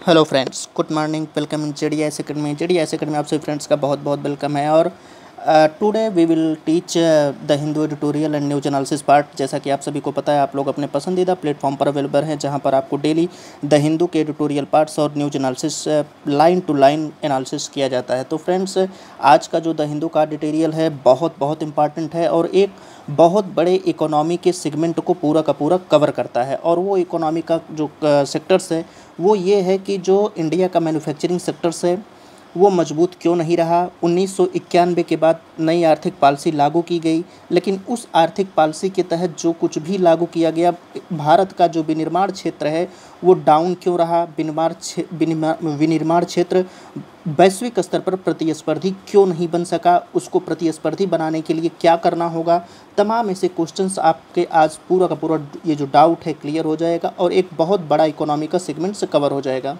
Hello friends good morning welcome in D S academy J D आप सभी friends का बहुत बहुत वेलकम है और today we will teach the Hindu editorial and news analysis part जैसा कि आप सभी को पता है, आप लोग अपने पसंदीदा प्लेटफॉर्म पर अवेलेबल हैं, जहाँ पर आपको डेली द हिंदू के एडिटोरियल पार्ट्स और news analysis line to line analysis किया जाता है। तो फ्रेंड्स आज का जो द हिंदू का एडिटोरियल है, बहुत बहुत इंपॉर्टेंट है और एक बहुत बड़े इकोनॉमी के सेगमेंट को पूरा का पूरा कवर करता है। और वो इकोनॉमी का जो सेक्टर्स है, वो ये है कि जो इंडिया का मैन्युफैक्चरिंग सेक्टर्स है वो मज़बूत क्यों नहीं रहा? उन्नीस सौ इक्यानवे के बाद नई आर्थिक पॉलिसी लागू की गई, लेकिन उस आर्थिक पॉलिसी के तहत जो कुछ भी लागू किया गया, भारत का जो विनिर्माण क्षेत्र है, वो डाउन क्यों रहा? विनिर्माण विनिर्माण क्षेत्र वैश्विक स्तर पर प्रतिस्पर्धी क्यों नहीं बन सका? उसको प्रतिस्पर्धी बनाने के लिए क्या करना होगा? तमाम ऐसे क्वेश्चंस आपके आज पूरा का पूरा ये जो डाउट है क्लियर हो जाएगा और एक बहुत बड़ा इकोनॉमी का सेगमेंट से कवर हो जाएगा।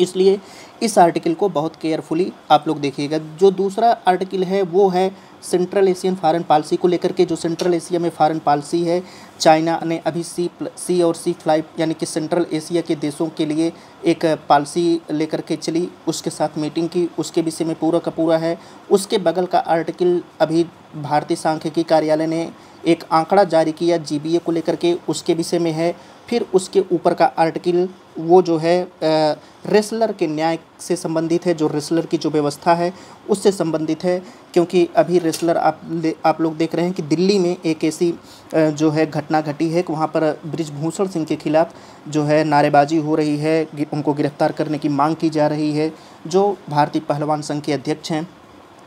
इसलिए इस आर्टिकल को बहुत केयरफुली आप लोग देखिएगा। जो दूसरा आर्टिकल है, वो है सेंट्रल एशियन फॉरेन पॉलिसी को लेकर के, जो सेंट्रल एशिया में फॉरेन पॉलिसी है चाइना ने अभी सी सी और सी फाइव यानी कि सेंट्रल एशिया के देशों के लिए एक पॉलिसी लेकर के चली, उसके साथ मीटिंग की, उसके विषय में पूरा का पूरा है। उसके बगल का आर्टिकल अभी भारतीय सांख्यिकी कार्यालय ने एक आंकड़ा जारी किया जीबीए को लेकर के, उसके विषय में है। फिर उसके ऊपर का आर्टिकल वो जो है रेसलर के न्याय से संबंधित है, जो रेसलर की जो व्यवस्था है, उससे संबंधित है, क्योंकि अभी रेसलर आप आप लोग देख रहे हैं कि दिल्ली में एक ऐसी जो है घटना घटी है कि वहाँ पर ब्रिजभूषण सिंह के खिलाफ जो है नारेबाजी हो रही है उनको गिरफ़्तार करने की मांग की जा रही है, जो भारतीय पहलवान संघ के अध्यक्ष हैं।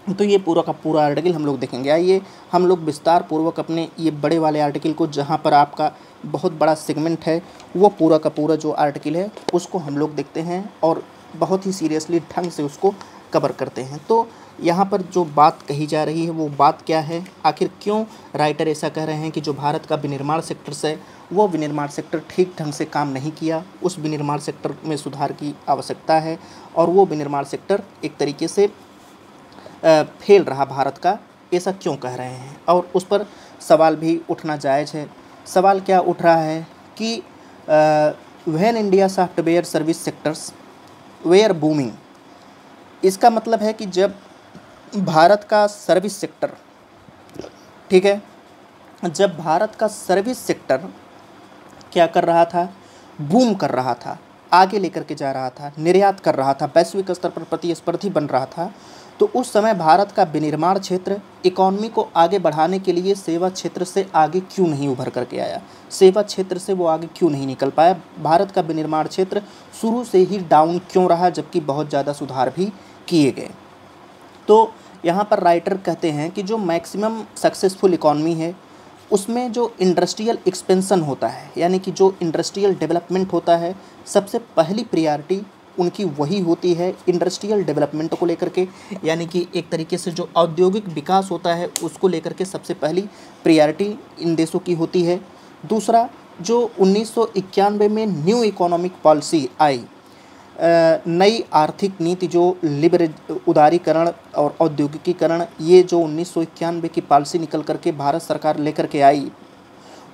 तो ये पूरा का पूरा आर्टिकल हम लोग देखेंगे। आइए हम लोग विस्तार पूर्वक अपने ये बड़े वाले आर्टिकल को, जहाँ पर आपका बहुत बड़ा सेगमेंट है, वो पूरा का पूरा जो आर्टिकल है, उसको हम लोग देखते हैं और बहुत ही सीरियसली ढंग से उसको कवर करते हैं। तो यहाँ पर जो बात कही जा रही है, वो बात क्या है? आखिर क्यों राइटर ऐसा कह रहे हैं कि जो भारत का विनिर्माण सेक्टर है, वो विनिर्माण सेक्टर ठीक ढंग से काम नहीं किया? उस विनिर्माण सेक्टर में सुधार की आवश्यकता है और वो विनिर्माण सेक्टर एक तरीके से फेल रहा भारत का, ऐसा क्यों कह रहे हैं? और उस पर सवाल भी उठना जायज़ है। सवाल क्या उठ रहा है कि when India software service sectors, were booming, इसका मतलब है कि जब भारत का सर्विस सेक्टर, ठीक है? जब भारत का सर्विस सेक्टर क्या कर रहा था? बूम कर रहा था, आगे लेकर के जा रहा था, निर्यात कर रहा था वैश्विक स्तर पर प्रतिस्पर्धी बन रहा था तो उस समय भारत का विनिर्माण क्षेत्र इकॉनमी को आगे बढ़ाने के लिए सेवा क्षेत्र से आगे क्यों नहीं उभर करके आया? सेवा क्षेत्र से वो आगे क्यों नहीं निकल पाया? भारत का विनिर्माण क्षेत्र शुरू से ही डाउन क्यों रहा, जबकि बहुत ज़्यादा सुधार भी किए गए। तो यहाँ पर राइटर कहते हैं कि जो मैक्सिमम सक्सेसफुल इकॉनमी है, उसमें जो इंडस्ट्रियल एक्सपेंसन होता है, यानी कि जो इंडस्ट्रियल डेवलपमेंट होता है, सबसे पहली प्रियॉरिटी उनकी वही होती है इंडस्ट्रियल डेवलपमेंट को लेकर के, यानी कि एक तरीके से जो औद्योगिक विकास होता है, उसको लेकर के सबसे पहली प्रियॉरिटी इन देशों की होती है। दूसरा, जो उन्नीस सौ इक्यानवे में न्यू इकोनॉमिक पॉलिसी आई नई आर्थिक नीति जो लिबर उदारीकरण और औद्योगिकीकरण, ये जो उन्नीस सौ इक्यानवे की पॉलिसी निकल करके भारत सरकार लेकर के आई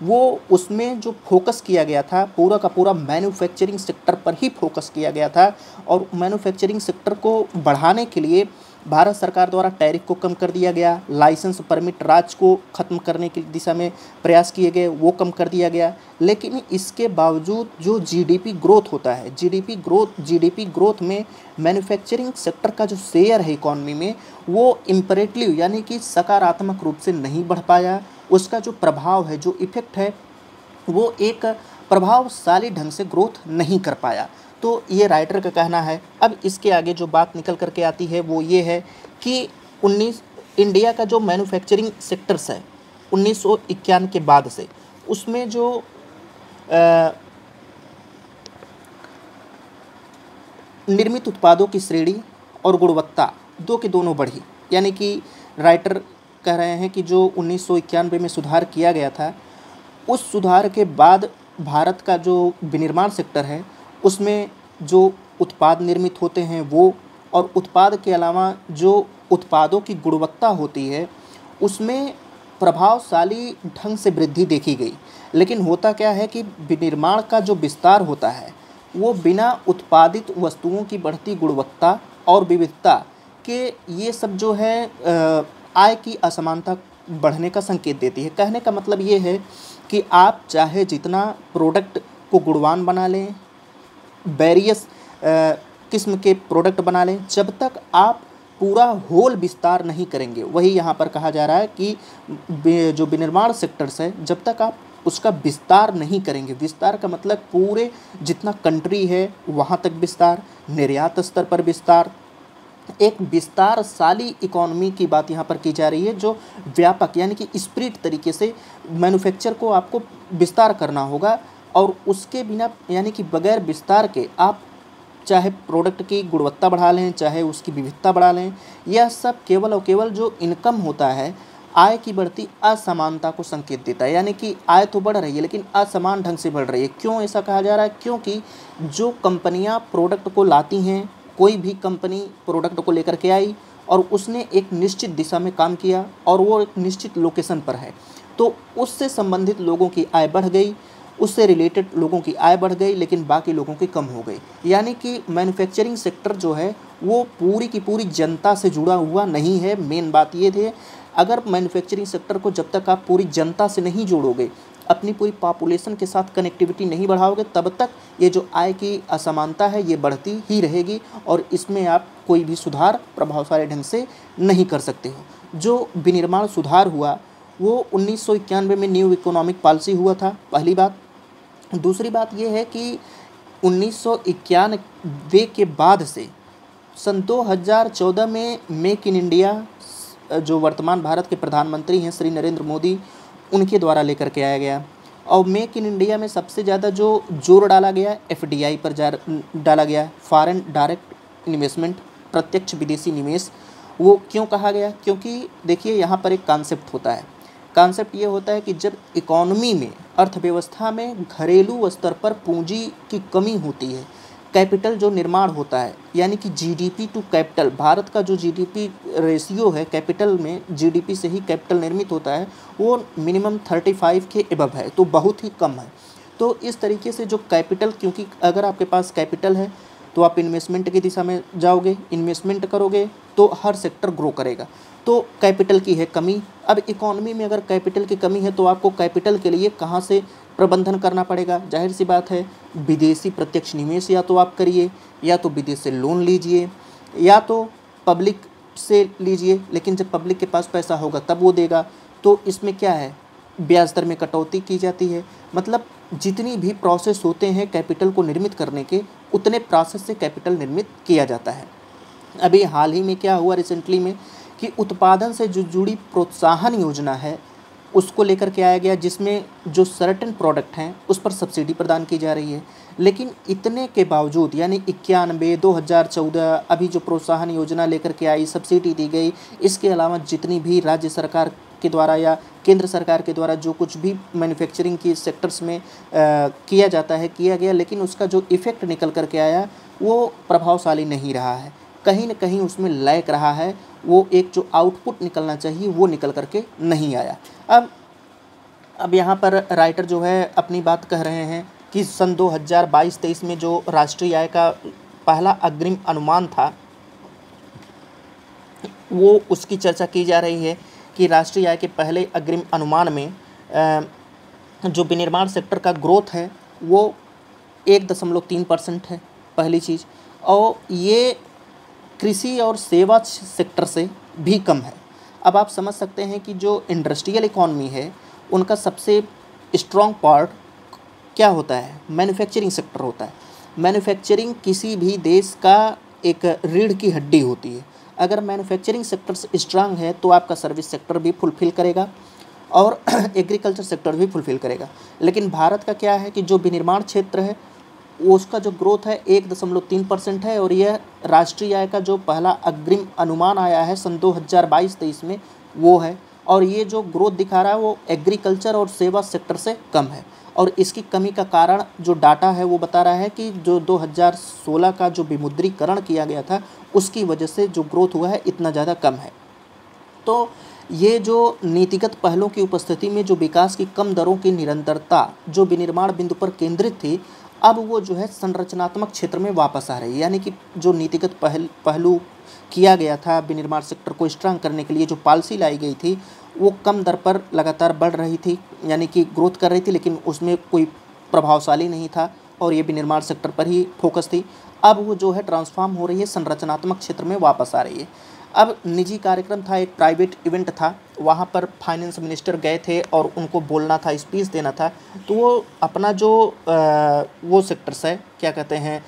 वो उसमें जो फोकस किया गया था, पूरा का पूरा मैन्युफैक्चरिंग सेक्टर पर ही फोकस किया गया था और मैन्युफैक्चरिंग सेक्टर को बढ़ाने के लिए भारत सरकार द्वारा टैरिफ को कम कर दिया गया लाइसेंस परमिट राज को ख़त्म करने की दिशा में प्रयास किए गए, वो कम कर दिया गया। लेकिन इसके बावजूद जो जीडीपी ग्रोथ होता है जीडीपी ग्रोथ जीडीपी ग्रोथ में मैन्युफैक्चरिंग सेक्टर का जो शेयर है इकॉनमी में, वो इम्परेटिव यानी कि सकारात्मक रूप से नहीं बढ़ पाया। उसका जो प्रभाव है जो इफ़ेक्ट है वो एक प्रभावशाली ढंग से ग्रोथ नहीं कर पाया। तो ये राइटर का कहना है। अब इसके आगे जो बात निकल करके आती है वो ये है कि उन्नीस इंडिया का जो मैन्युफैक्चरिंग सेक्टर्स है उन्नीस सौ इक्यानवे के बाद से उसमें जो आ, निर्मित उत्पादों की श्रेणी और गुणवत्ता दो के दोनों बढ़ी। यानी कि राइटर कह रहे हैं कि जो उन्नीस सौ इक्यानवे में सुधार किया गया था, उस सुधार के बाद भारत का जो विनिर्माण सेक्टर है, उसमें जो उत्पाद निर्मित होते हैं वो, और उत्पाद के अलावा जो उत्पादों की गुणवत्ता होती है, उसमें प्रभावशाली ढंग से वृद्धि देखी गई। लेकिन होता क्या है कि विनिर्माण का जो विस्तार होता है, वो बिना उत्पादित वस्तुओं की बढ़ती गुणवत्ता और विविधता के ये सब जो है आय की असमानता बढ़ने का संकेत देती है। कहने का मतलब ये है कि आप चाहे जितना प्रोडक्ट को गुणवान बना लें, बैरियस किस्म के प्रोडक्ट बना लें, जब तक आप पूरा होल विस्तार नहीं करेंगे। वही यहाँ पर कहा जा रहा है कि जो विनिर्माण सेक्टर्स है, जब तक आप उसका विस्तार नहीं करेंगे, विस्तार का मतलब पूरे जितना कंट्री है, वहाँ तक विस्तार, निर्यात स्तर पर विस्तार एक विस्तारशाली इकोनॉमी की बात यहाँ पर की जा रही है, जो व्यापक, यानी कि स्प्रिट तरीके से मैन्युफैक्चर को आपको विस्तार करना होगा और उसके बिना, यानी कि बगैर विस्तार के आप चाहे प्रोडक्ट की गुणवत्ता बढ़ा लें, चाहे उसकी विविधता बढ़ा लें, यह सब केवल और केवल जो इनकम होता है, आय की बढ़ती असमानता को संकेत देता है। यानी कि आय तो बढ़ रही है, लेकिन असमान ढंग से बढ़ रही है। क्यों ऐसा कहा जा रहा है? क्योंकि जो कंपनियाँ प्रोडक्ट को लाती हैं कोई भी कंपनी प्रोडक्ट को लेकर के आई और उसने एक निश्चित दिशा में काम किया और वो एक निश्चित लोकेशन पर है। तो उससे संबंधित लोगों की आय बढ़ गई, उससे रिलेटेड लोगों की आय बढ़ गई, लेकिन बाकी लोगों की कम हो गई। यानी कि मैन्युफैक्चरिंग सेक्टर जो है, वो पूरी की पूरी जनता से जुड़ा हुआ नहीं है। मेन बात ये थी अगर मैन्युफैक्चरिंग सेक्टर को जब तक आप पूरी जनता से नहीं जोड़ोगे अपनी पूरी पॉपुलेशन के साथ कनेक्टिविटी नहीं बढ़ाओगे, तब तक ये जो आय की असमानता है, ये बढ़ती ही रहेगी और इसमें आप कोई भी सुधार प्रभावशाली ढंग से नहीं कर सकते हो। जो विनिर्माण सुधार हुआ, वो उन्नीस सौ इक्यानवे में न्यू इकोनॉमिक पॉलिसी हुआ था, पहली बात। दूसरी बात ये है कि उन्नीस सौ इक्यानवे के बाद से, सन 2014 में मेक इन इंडिया जो वर्तमान भारत के प्रधानमंत्री हैं, श्री नरेंद्र मोदी उनके द्वारा लेकर के आया गया। और मेक इन इंडिया में सबसे ज़्यादा जो ज़ोर डाला गया, एफडीआई पर जा डाला गया फॉरेन डायरेक्ट इन्वेस्टमेंट प्रत्यक्ष विदेशी निवेश, वो क्यों कहा गया? क्योंकि देखिए, यहाँ पर एक कॉन्सेप्ट होता है। कॉन्सेप्ट ये होता है कि जब इकोनॉमी में, अर्थव्यवस्था में घरेलू स्तर पर पूंजी की कमी होती है कैपिटल जो निर्माण होता है, यानी कि जीडीपी टू कैपिटल भारत का जो जीडीपी रेशियो है कैपिटल में जीडीपी से ही कैपिटल निर्मित होता है, वो मिनिमम थर्टी फाइव के एबव है तो बहुत ही कम है। तो इस तरीके से जो कैपिटल क्योंकि अगर आपके पास कैपिटल है तो आप इन्वेस्टमेंट की दिशा में जाओगे इन्वेस्टमेंट करोगे तो हर सेक्टर ग्रो करेगा। तो कैपिटल की है कमी। अब इकोनॉमी में अगर कैपिटल की कमी है तो आपको कैपिटल के लिए कहाँ से प्रबंधन करना पड़ेगा? ज़ाहिर सी बात है, विदेशी प्रत्यक्ष निवेश या तो आप करिए, या तो विदेश से लोन लीजिए, या तो पब्लिक से लीजिए, लेकिन जब पब्लिक के पास पैसा होगा, तब वो देगा। तो इसमें क्या है? ब्याज दर में कटौती की जाती है। मतलब जितनी भी प्रोसेस होते हैं कैपिटल को निर्मित करने के, उतने प्रोसेस से कैपिटल निर्मित किया जाता है। अभी हाल ही में क्या हुआ रिसेंटली में? कि उत्पादन से जो जुड़ी प्रोत्साहन योजना है उसको लेकर के आया गया जिसमें जो सर्टन प्रोडक्ट हैं उस पर सब्सिडी प्रदान की जा रही है। लेकिन इतने के बावजूद यानी इक्यानवे दो हज़ार चौदह अभी जो प्रोत्साहन योजना लेकर के आई सब्सिडी दी गई इसके अलावा जितनी भी राज्य सरकार के द्वारा या केंद्र सरकार के द्वारा जो कुछ भी मैन्युफैक्चरिंग की सेक्टर्स में आ, किया जाता है किया गया लेकिन उसका जो इफ़ेक्ट निकल कर के आया वो प्रभावशाली नहीं रहा है। कहीं ना कहीं उसमें लैक रहा है, वो एक जो आउटपुट निकलना चाहिए, वो निकल करके नहीं आया। अब अब यहाँ पर राइटर जो है, अपनी बात कह रहे हैं कि सन 2022-23 में जो राष्ट्रीय आय का पहला अग्रिम अनुमान था, वो उसकी चर्चा की जा रही है कि राष्ट्रीय आय के पहले अग्रिम अनुमान में जो विनिर्माण सेक्टर का ग्रोथ है, वो एक दशमलव तीन परसेंट है, पहली चीज़। और ये कृषि और सेवा सेक्टर से भी कम है। अब आप समझ सकते हैं कि जो इंडस्ट्रियल इकॉनमी है, उनका सबसे स्ट्रॉन्ग पार्ट क्या होता है? मैन्युफैक्चरिंग सेक्टर होता है। मैन्युफैक्चरिंग किसी भी देश का एक रीढ़ की हड्डी होती है। अगर मैन्युफैक्चरिंग सेक्टर स्ट्रांग है तो आपका सर्विस सेक्टर भी फुलफ़िल करेगा और एग्रीकल्चर सेक्टर भी फुलफ़िल करेगा। लेकिन भारत का क्या है कि जो विनिर्माण क्षेत्र है उसका जो ग्रोथ है, एक दशमलव तीन परसेंट है और यह राष्ट्रीय आय का जो पहला अग्रिम अनुमान आया है सन दो हज़ार बाईस तेईस में, वो है। और ये जो ग्रोथ दिखा रहा है, वो एग्रीकल्चर और सेवा सेक्टर से कम है। और इसकी कमी का कारण जो डाटा है, वो बता रहा है कि जो 2016 का जो विमुद्रीकरण किया गया था, उसकी वजह से जो ग्रोथ हुआ है, इतना ज़्यादा कम है। तो ये जो नीतिगत पहलों की उपस्थिति में जो विकास की कम दरों की निरंतरता, जो विनिर्माण बिंदु पर केंद्रित थी अब वो जो है संरचनात्मक क्षेत्र में वापस आ रही है। यानी कि जो नीतिगत पहल, पहलू किया गया था विनिर्माण सेक्टर को स्ट्रांग करने के लिए, जो पॉलिसी लाई गई थी, वो कम दर पर लगातार बढ़ रही थी। यानी कि ग्रोथ कर रही थी, लेकिन उसमें कोई प्रभावशाली नहीं था और ये विनिर्माण सेक्टर पर ही फोकस थी। अब वो जो है ट्रांसफॉर्म हो रही है, संरचनात्मक क्षेत्र में वापस आ रही है। अब निजी कार्यक्रम था एक प्राइवेट इवेंट था। वहाँ पर फाइनेंस मिनिस्टर गए थे और उनको बोलना था स्पीच देना था। तो वो अपना जो आ, वो सेक्टर्स है क्या कहते हैं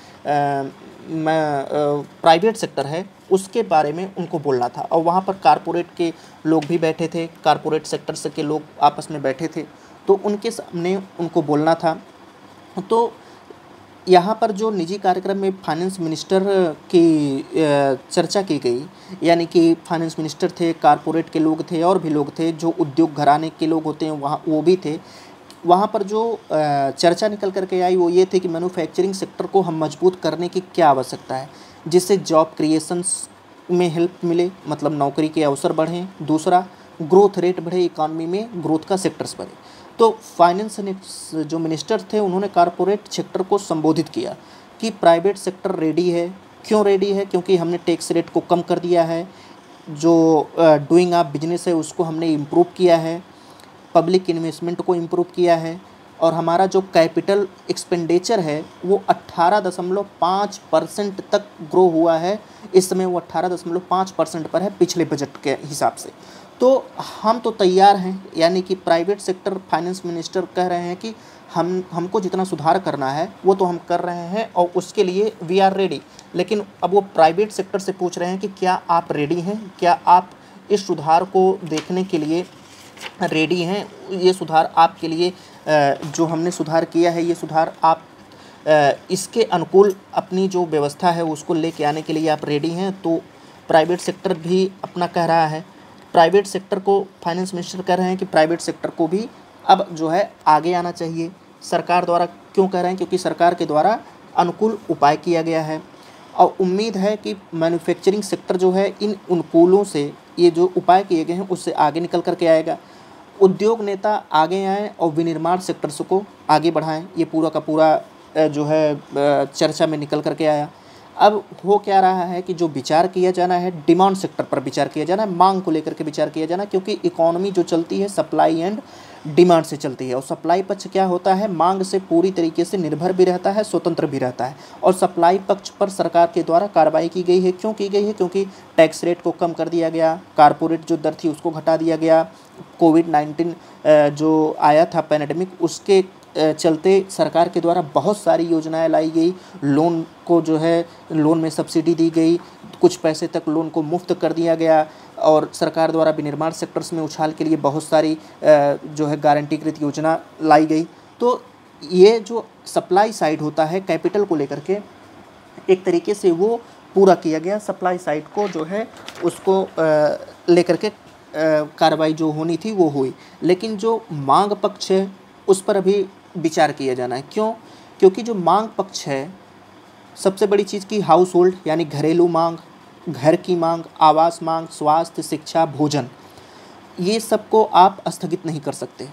प्राइवेट सेक्टर है उसके बारे में उनको बोलना था। और वहाँ पर कारपोरेट के लोग भी बैठे थे कारपोरेट सेक्टर से के लोग आपस में बैठे थे। तो उनके सामने उनको बोलना था। तो यहाँ पर जो निजी कार्यक्रम में फाइनेंस मिनिस्टर की चर्चा की गई, यानी कि फाइनेंस मिनिस्टर थे कारपोरेट के लोग थे और भी लोग थे, जो उद्योग घराने के लोग होते हैं, वहाँ, वो भी थे। वहाँ पर जो चर्चा निकल कर के आई वो ये थे कि मैन्युफैक्चरिंग सेक्टर को हम मज़बूत करने की क्या आवश्यकता है, जिससे जॉब क्रिएशंस में हेल्प मिले मतलब नौकरी के अवसर बढ़ें। दूसरा ग्रोथ रेट बढ़े इकॉनमी में ग्रोथ का सेक्टर्स बढ़े। तो फाइनेंस जो मिनिस्टर थे, उन्होंने कारपोरेट सेक्टर को संबोधित किया कि प्राइवेट सेक्टर रेडी है। क्यों रेडी है? क्योंकि हमने टैक्स रेट को कम कर दिया है। जो डूइंग आप बिज़नेस है, उसको हमने इम्प्रूव किया है। पब्लिक इन्वेस्टमेंट को इम्प्रूव किया है। और हमारा जो कैपिटल एक्सपेंडिचर है, वो अट्ठारह दशमलव पाँच परसेंट तक ग्रो हुआ है। इस समय वो अट्ठारह दशमलव पाँच परसेंट पर है, पिछले बजट के हिसाब से। तो हम तो तैयार हैं, यानी कि प्राइवेट सेक्टर फाइनेंस मिनिस्टर कह रहे हैं कि हम, हमको जितना सुधार करना है, वो तो हम कर रहे हैं और उसके लिए वी आर रेडी लेकिन अब वो प्राइवेट सेक्टर से पूछ रहे हैं कि क्या आप रेडी हैं? क्या आप इस सुधार को देखने के लिए रेडी हैं? ये सुधार आपके लिए जो हमने सुधार किया है, ये सुधार आप इसके अनुकूल अपनी जो व्यवस्था है उसको लेके आने के लिए आप रेडी हैं? तो प्राइवेट सेक्टर भी अपना कह रहा है प्राइवेट सेक्टर को फाइनेंस मिनिस्टर कह रहे हैं कि प्राइवेट सेक्टर को भी अब जो है आगे आना चाहिए। सरकार द्वारा क्यों कह रहे हैं? क्योंकि सरकार के द्वारा अनुकूल उपाय किया गया है। और उम्मीद है कि मैन्युफैक्चरिंग सेक्टर जो है, इन अनुकूलों से ये जो उपाय किए गए हैं, उससे आगे निकल करके आएगा। उद्योग नेता आगे आएँ और विनिर्माण सेक्टर्स को आगे बढ़ाएँ। ये पूरा का पूरा जो है चर्चा में निकल करके आया। अब हो क्या रहा है कि जो विचार किया जाना है डिमांड सेक्टर पर विचार किया जाना है, मांग को लेकर के विचार किया जाना क्योंकि इकोनॉमी जो चलती है सप्लाई एंड डिमांड से चलती है। और सप्लाई पक्ष क्या होता है, मांग से पूरी तरीके से निर्भर भी रहता है, स्वतंत्र भी रहता है। और सप्लाई पक्ष पर सरकार के द्वारा कार्रवाई की गई है। क्यों की गई है? क्योंकि टैक्स रेट को कम कर दिया गया कारपोरेट जो दर थी उसको घटा दिया गया। कोविड नाइन्टीन जो आया था पैनेडमिक उसके चलते सरकार के द्वारा बहुत सारी योजनाएँ लाई गई। लोन को जो है, लोन में सब्सिडी दी गई। कुछ पैसे तक लोन को मुफ़्त कर दिया गया और सरकार द्वारा विनिर्माण सेक्टर्स में उछाल के लिए बहुत सारी जो है गारंटीकृत योजना लाई गई। तो ये जो सप्लाई साइड होता है कैपिटल को लेकर के, एक तरीके से वो पूरा किया गया। सप्लाई साइड को जो है, उसको लेकर के कार्रवाई जो होनी थी वो हुई। लेकिन जो मांग पक्ष है, उस पर अभी विचार किया जाना है। क्यों? क्योंकि जो मांग पक्ष है, सबसे बड़ी चीज़ की हाउस होल्ड यानी घरेलू मांग, घर की मांग, आवास मांग, स्वास्थ्य, शिक्षा, भोजन, ये सबको आप स्थगित नहीं कर सकते।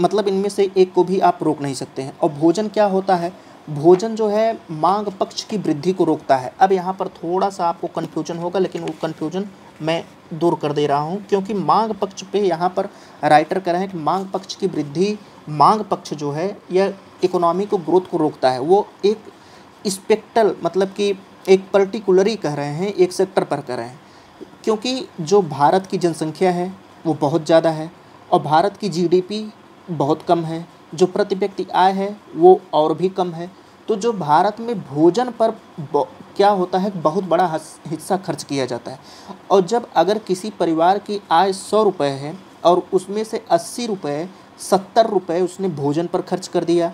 मतलब इनमें से एक को भी आप रोक नहीं सकते हैं। और भोजन क्या होता है? भोजन जो है, मांग पक्ष की वृद्धि को रोकता है। अब यहाँ पर थोड़ा सा आपको कन्फ्यूज़न होगा, लेकिन वो कन्फ्यूज़न मैं दूर कर दे रहा हूँ, क्योंकि मांग पक्ष पे यहाँ पर राइटर कह रहे हैं कि मांग पक्ष की वृद्धि, मांग पक्ष जो है यह इकोनॉमी को ग्रोथ को रोकता है। वो एक स्पेक्टल मतलब कि एक पर्टिकुलरी कह रहे हैं, एक सेक्टर पर कह रहे हैं। क्योंकि जो भारत की जनसंख्या है, वो बहुत ज़्यादा है, और भारत की जीडीपी बहुत कम है। जो प्रति व्यक्ति आय है, वो और भी कम है। तो जो भारत में भोजन पर क्या होता है बहुत बड़ा हिस्सा खर्च किया जाता है। और जब अगर किसी परिवार की आय सौ रुपये है और उसमें से अस्सी रुपये सत्तर रुपये उसने भोजन पर खर्च कर दिया,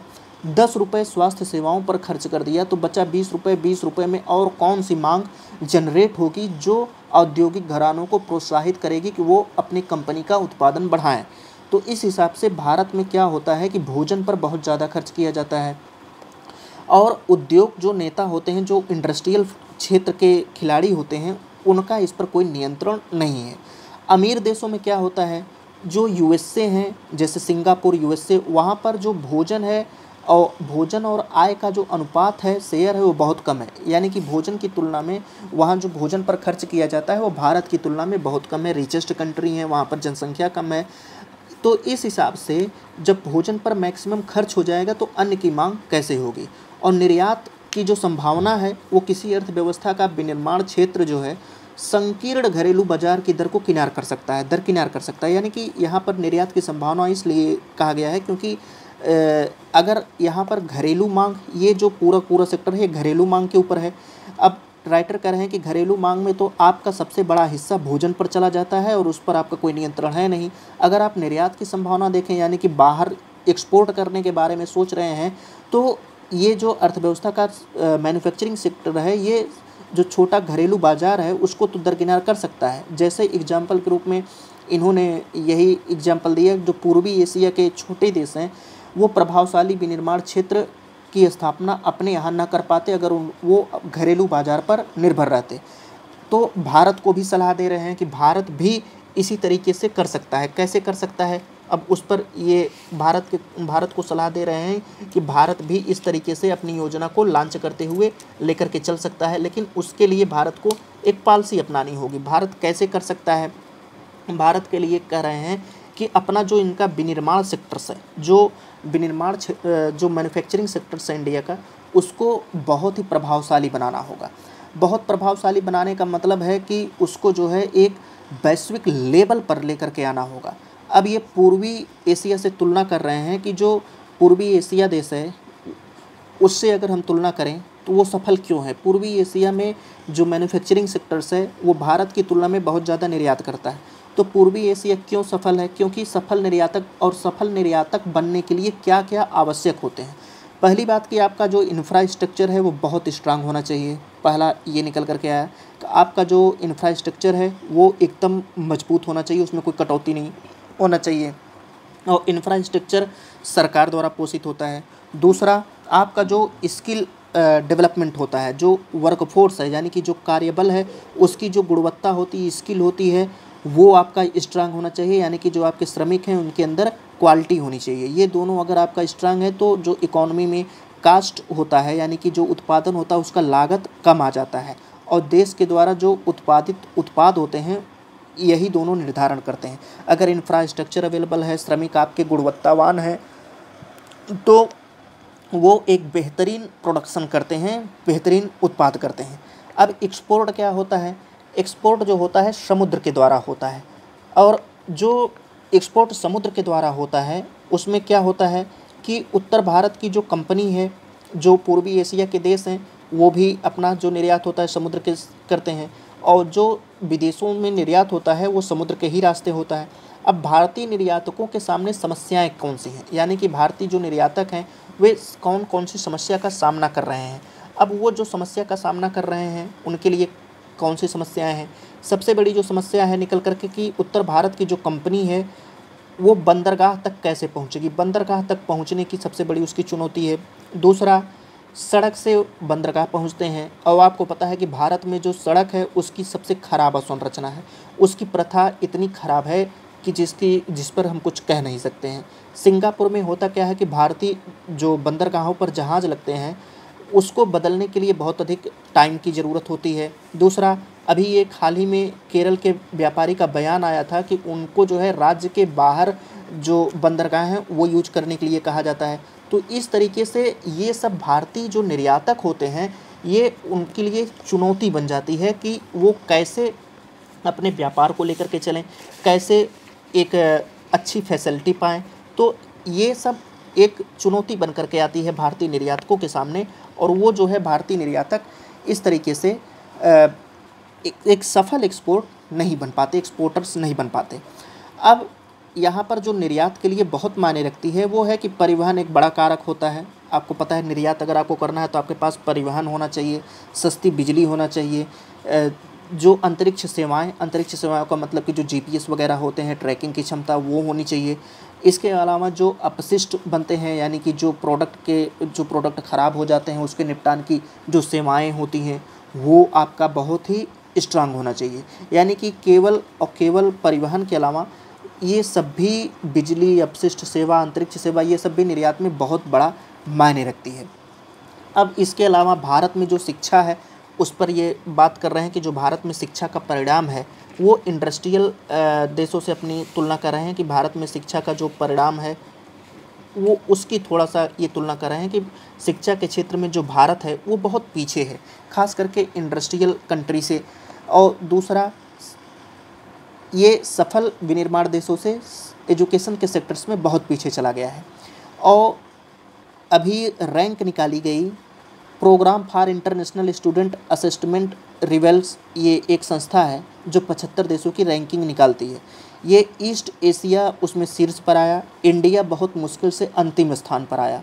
दस रुपये स्वास्थ्य सेवाओं पर खर्च कर दिया तो बचा बीस रुपये बीस रुपये में और कौन सी मांग जनरेट होगी जो औद्योगिक घरानों को प्रोत्साहित करेगी कि वो अपनी कंपनी का उत्पादन बढ़ाएँ। तो इस हिसाब से भारत में क्या होता है कि भोजन पर बहुत ज़्यादा खर्च किया जाता है। और उद्योग जो नेता होते हैं, जो इंडस्ट्रियल क्षेत्र के खिलाड़ी होते हैं, उनका इस पर कोई नियंत्रण नहीं है। अमीर देशों में क्या होता है, जो यूएसए हैं, जैसे सिंगापुर यूएसए वहाँ पर जो भोजन है और भोजन और आय का जो अनुपात है शेयर है, वो बहुत कम है। यानी कि भोजन की तुलना में वहाँ जो भोजन पर खर्च किया जाता है, वो भारत की तुलना में बहुत कम है। रिचेस्ट कंट्री है, वहाँ पर जनसंख्या कम है। तो इस हिसाब से जब भोजन पर मैक्सिमम खर्च हो जाएगा तो अन्न की मांग कैसे होगी? और निर्यात की जो संभावना है, वो किसी अर्थव्यवस्था का विनिर्माण क्षेत्र जो है, संकीर्ण घरेलू बाज़ार की दर को किनार कर सकता है, दर किनार कर सकता है। यानी कि यहाँ पर निर्यात की संभावना इसलिए कहा गया है क्योंकि अगर यहाँ पर घरेलू मांग, ये जो पूरा पूरा सेक्टर है घरेलू मांग के ऊपर है। अब राइटर कह रहे हैं कि घरेलू मांग में तो आपका सबसे बड़ा हिस्सा भोजन पर चला जाता है और उस पर आपका कोई नियंत्रण है नहीं। अगर आप निर्यात की संभावना देखें, यानी कि बाहर एक्सपोर्ट करने के बारे में सोच रहे हैं तो ये जो अर्थव्यवस्था का मैन्युफैक्चरिंग सेक्टर है, ये जो छोटा घरेलू बाज़ार है, उसको तो दरकिनार कर सकता है। जैसे एग्ज़ाम्पल के रूप में इन्होंने यही एग्ज़ाम्पल दिया जो पूर्वी एशिया के छोटे देश हैं, वो प्रभावशाली विनिर्माण क्षेत्र की स्थापना अपने यहाँ न कर पाते, अगर वो घरेलू बाज़ार पर निर्भर रहते। तो भारत को भी सलाह दे रहे हैं कि भारत भी इसी तरीके से कर सकता है। कैसे कर सकता है? अब उस पर ये भारत के, भारत को सलाह दे रहे हैं कि भारत भी इस तरीके से अपनी योजना को लॉन्च करते हुए लेकर के चल सकता है। लेकिन उसके लिए भारत को एक पॉलिसी अपनानी होगी। भारत कैसे कर सकता है? भारत के लिए कह रहे हैं कि अपना जो इनका विनिर्माण सेक्टर्स है, जो विनिर्माण जो मैन्युफैक्चरिंग सेक्टर्स है इंडिया का, उसको बहुत ही प्रभावशाली बनाना होगा। बहुत प्रभावशाली बनाने का मतलब है कि उसको जो है एक वैश्विक लेवल पर लेकर के आना होगा। अब ये पूर्वी एशिया से तुलना कर रहे हैं कि जो पूर्वी एशिया देश है, उससे अगर हम तुलना करें तो वो सफल क्यों है? पूर्वी एशिया में जो मैन्युफैक्चरिंग सेक्टर्स है, वो भारत की तुलना में बहुत ज़्यादा निर्यात करता है। तो पूर्वी एशिया क्यों सफल है? क्योंकि सफल निर्यातक और सफल निर्यातक बनने के लिए क्या क्या आवश्यक होते हैं। पहली बात कि आपका जो इंफ्रास्ट्रक्चर है, वो बहुत स्ट्रांग होना चाहिए। पहला ये निकल करके आया कि आपका जो इंफ्रास्ट्रक्चर है, वो एकदम मज़बूत होना चाहिए, उसमें कोई कटौती नहीं। होना चाहिए। और इंफ्रास्ट्रक्चर सरकार द्वारा पोषित होता है। दूसरा, आपका जो स्किल डेवलपमेंट होता है, जो वर्कफोर्स है, यानी कि जो कार्यबल है, उसकी जो गुणवत्ता होती है स्किल होती है, वो आपका स्ट्रांग होना चाहिए, यानी कि जो आपके श्रमिक हैं, उनके अंदर क्वालिटी होनी चाहिए। ये दोनों अगर आपका स्ट्रांग है तो जो इकोनॉमी में कास्ट होता है, यानी कि जो उत्पादन होता है, उसका लागत कम आ जाता है। और देश के द्वारा जो उत्पादित उत्पाद होते हैं यही दोनों निर्धारण करते हैं। अगर इंफ्रास्ट्रक्चर अवेलेबल है, श्रमिक आपके गुणवत्तावान है तो वो एक बेहतरीन प्रोडक्शन करते हैं, बेहतरीन उत्पाद करते हैं। अब एक्सपोर्ट क्या होता है? एक्सपोर्ट जो होता है, समुद्र के द्वारा होता है। और जो एक्सपोर्ट समुद्र के द्वारा होता है, उसमें क्या होता है कि उत्तर भारत की जो कंपनी है, जो पूर्वी एशिया के देश हैं, वो भी अपना जो निर्यात होता है, समुद्र के करते हैं। और जो विदेशों में निर्यात होता है, वो समुद्र के ही रास्ते होता है। अब भारतीय निर्यातकों के सामने समस्याएँ कौन सी हैं? यानी कि भारतीय जो निर्यातक हैं, वे कौन कौन सी समस्या का सामना कर रहे हैं? अब वो जो समस्या का सामना कर रहे हैं, उनके लिए कौन सी समस्याएँ हैं? सबसे बड़ी जो समस्या है निकल करके कि उत्तर भारत की जो कंपनी है, वो बंदरगाह तक कैसे पहुँचेगी? बंदरगाह तक पहुँचने की सबसे बड़ी उसकी चुनौती है। दूसरा सड़क से बंदरगाह पहुँचते हैं। और आपको पता है कि भारत में जो सड़क है, उसकी सबसे खराब संरचना है। उसकी प्रथा इतनी खराब है कि जिसकी, जिस पर हम कुछ कह नहीं सकते हैं। सिंगापुर में होता क्या है कि भारतीय जो बंदरगाहों पर जहाज़ लगते हैं, उसको बदलने के लिए बहुत अधिक टाइम की ज़रूरत होती है। दूसरा, अभी एक हाल ही में केरल के व्यापारी का बयान आया था कि उनको जो है राज्य के बाहर जो बंदरगाह हैं, वो यूज़ करने के लिए कहा जाता है। तो इस तरीके से ये सब भारतीय जो निर्यातक होते हैं ये उनके लिए चुनौती बन जाती है कि वो कैसे अपने व्यापार को लेकर के चलें कैसे एक अच्छी फैसिलिटी पाएँ। तो ये सब एक चुनौती बन कर के आती है भारतीय निर्यातकों के सामने और वो जो है भारतीय निर्यातक इस तरीके से एक, एक सफल एक्सपोर्ट नहीं बन पाते एक्सपोर्टर्स नहीं बन पाते। अब यहाँ पर जो निर्यात के लिए बहुत मायने रखती है, वो है कि परिवहन एक बड़ा कारक होता है। आपको पता है, निर्यात अगर आपको करना है तो आपके पास परिवहन होना चाहिए, सस्ती बिजली होना चाहिए। जो अंतरिक्ष सेवाएँ, अंतरिक्ष सेवाओं का मतलब कि जो जीपीएस वगैरह होते हैं, ट्रैकिंग की क्षमता, वो होनी चाहिए। इसके अलावा जो अपशिष्ट बनते हैं, यानी कि जो प्रोडक्ट के, जो प्रोडक्ट ख़राब हो जाते हैं, उसके निपटान की जो सेवाएँ होती हैं, वो आपका बहुत ही स्ट्रांग होना चाहिए। यानी कि केवल और केवल परिवहन के अलावा ये सब भी बिजली, अपशिष्ट सेवा, अंतरिक्ष सेवा, ये सब भी निर्यात में बहुत बड़ा मायने रखती है। अब इसके अलावा भारत में जो शिक्षा है, उस पर ये बात कर रहे हैं कि जो भारत में शिक्षा का परिणाम है, वो इंडस्ट्रियल देशों से अपनी तुलना कर रहे हैं कि भारत में शिक्षा का जो परिणाम है, वो उसकी थोड़ा सा ये तुलना कर रहे हैं कि शिक्षा के क्षेत्र में जो भारत है, वो बहुत पीछे है, खास करके इंडस्ट्रियल कंट्री से। और दूसरा ये सफल विनिर्माण देशों से एजुकेशन के सेक्टर्स में बहुत पीछे चला गया है। और अभी रैंक निकाली गई programme for international student assessment reveals ये एक संस्था है जो पचहत्तर देशों की रैंकिंग निकालती है। ये ईस्ट एशिया उसमें शीर्ष पर आया इंडिया बहुत मुश्किल से अंतिम स्थान पर आया।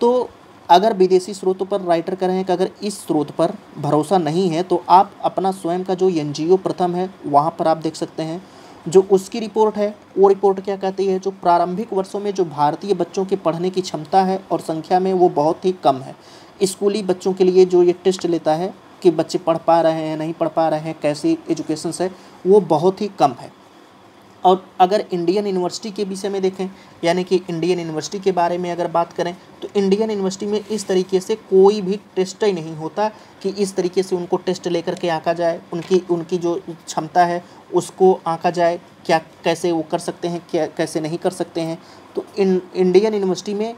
तो अगर विदेशी स्रोतों पर राइटर कर रहे हैं कि अगर इस स्रोत पर भरोसा नहीं है तो आप अपना स्वयं का जो एनजीओ प्रथम है, वहाँ पर आप देख सकते हैं। जो उसकी रिपोर्ट है, वो रिपोर्ट क्या कहती है? जो प्रारंभिक वर्षों में जो भारतीय बच्चों के पढ़ने की क्षमता है और संख्या में वो बहुत ही कम है। स्कूली बच्चों के लिए जो ये टेस्ट लेता है कि बच्चे पढ़ पा रहे हैं, नहीं पढ़ पा रहे हैं, कैसी एजुकेशन है, वो बहुत ही कम है। और अगर इंडियन यूनिवर्सिटी के विषय में देखें, यानी कि इंडियन यूनिवर्सिटी के बारे में अगर बात करें तो इंडियन यूनिवर्सिटी में इस तरीके से कोई भी टेस्ट ही नहीं होता कि इस तरीके से उनको टेस्ट लेकर के आंका जाए, उनकी उनकी जो क्षमता है उसको आंका जाए, क्या, कैसे वो कर सकते हैं, क्या, कैसे नहीं कर सकते हैं। तो इन इंडियन यूनिवर्सिटी में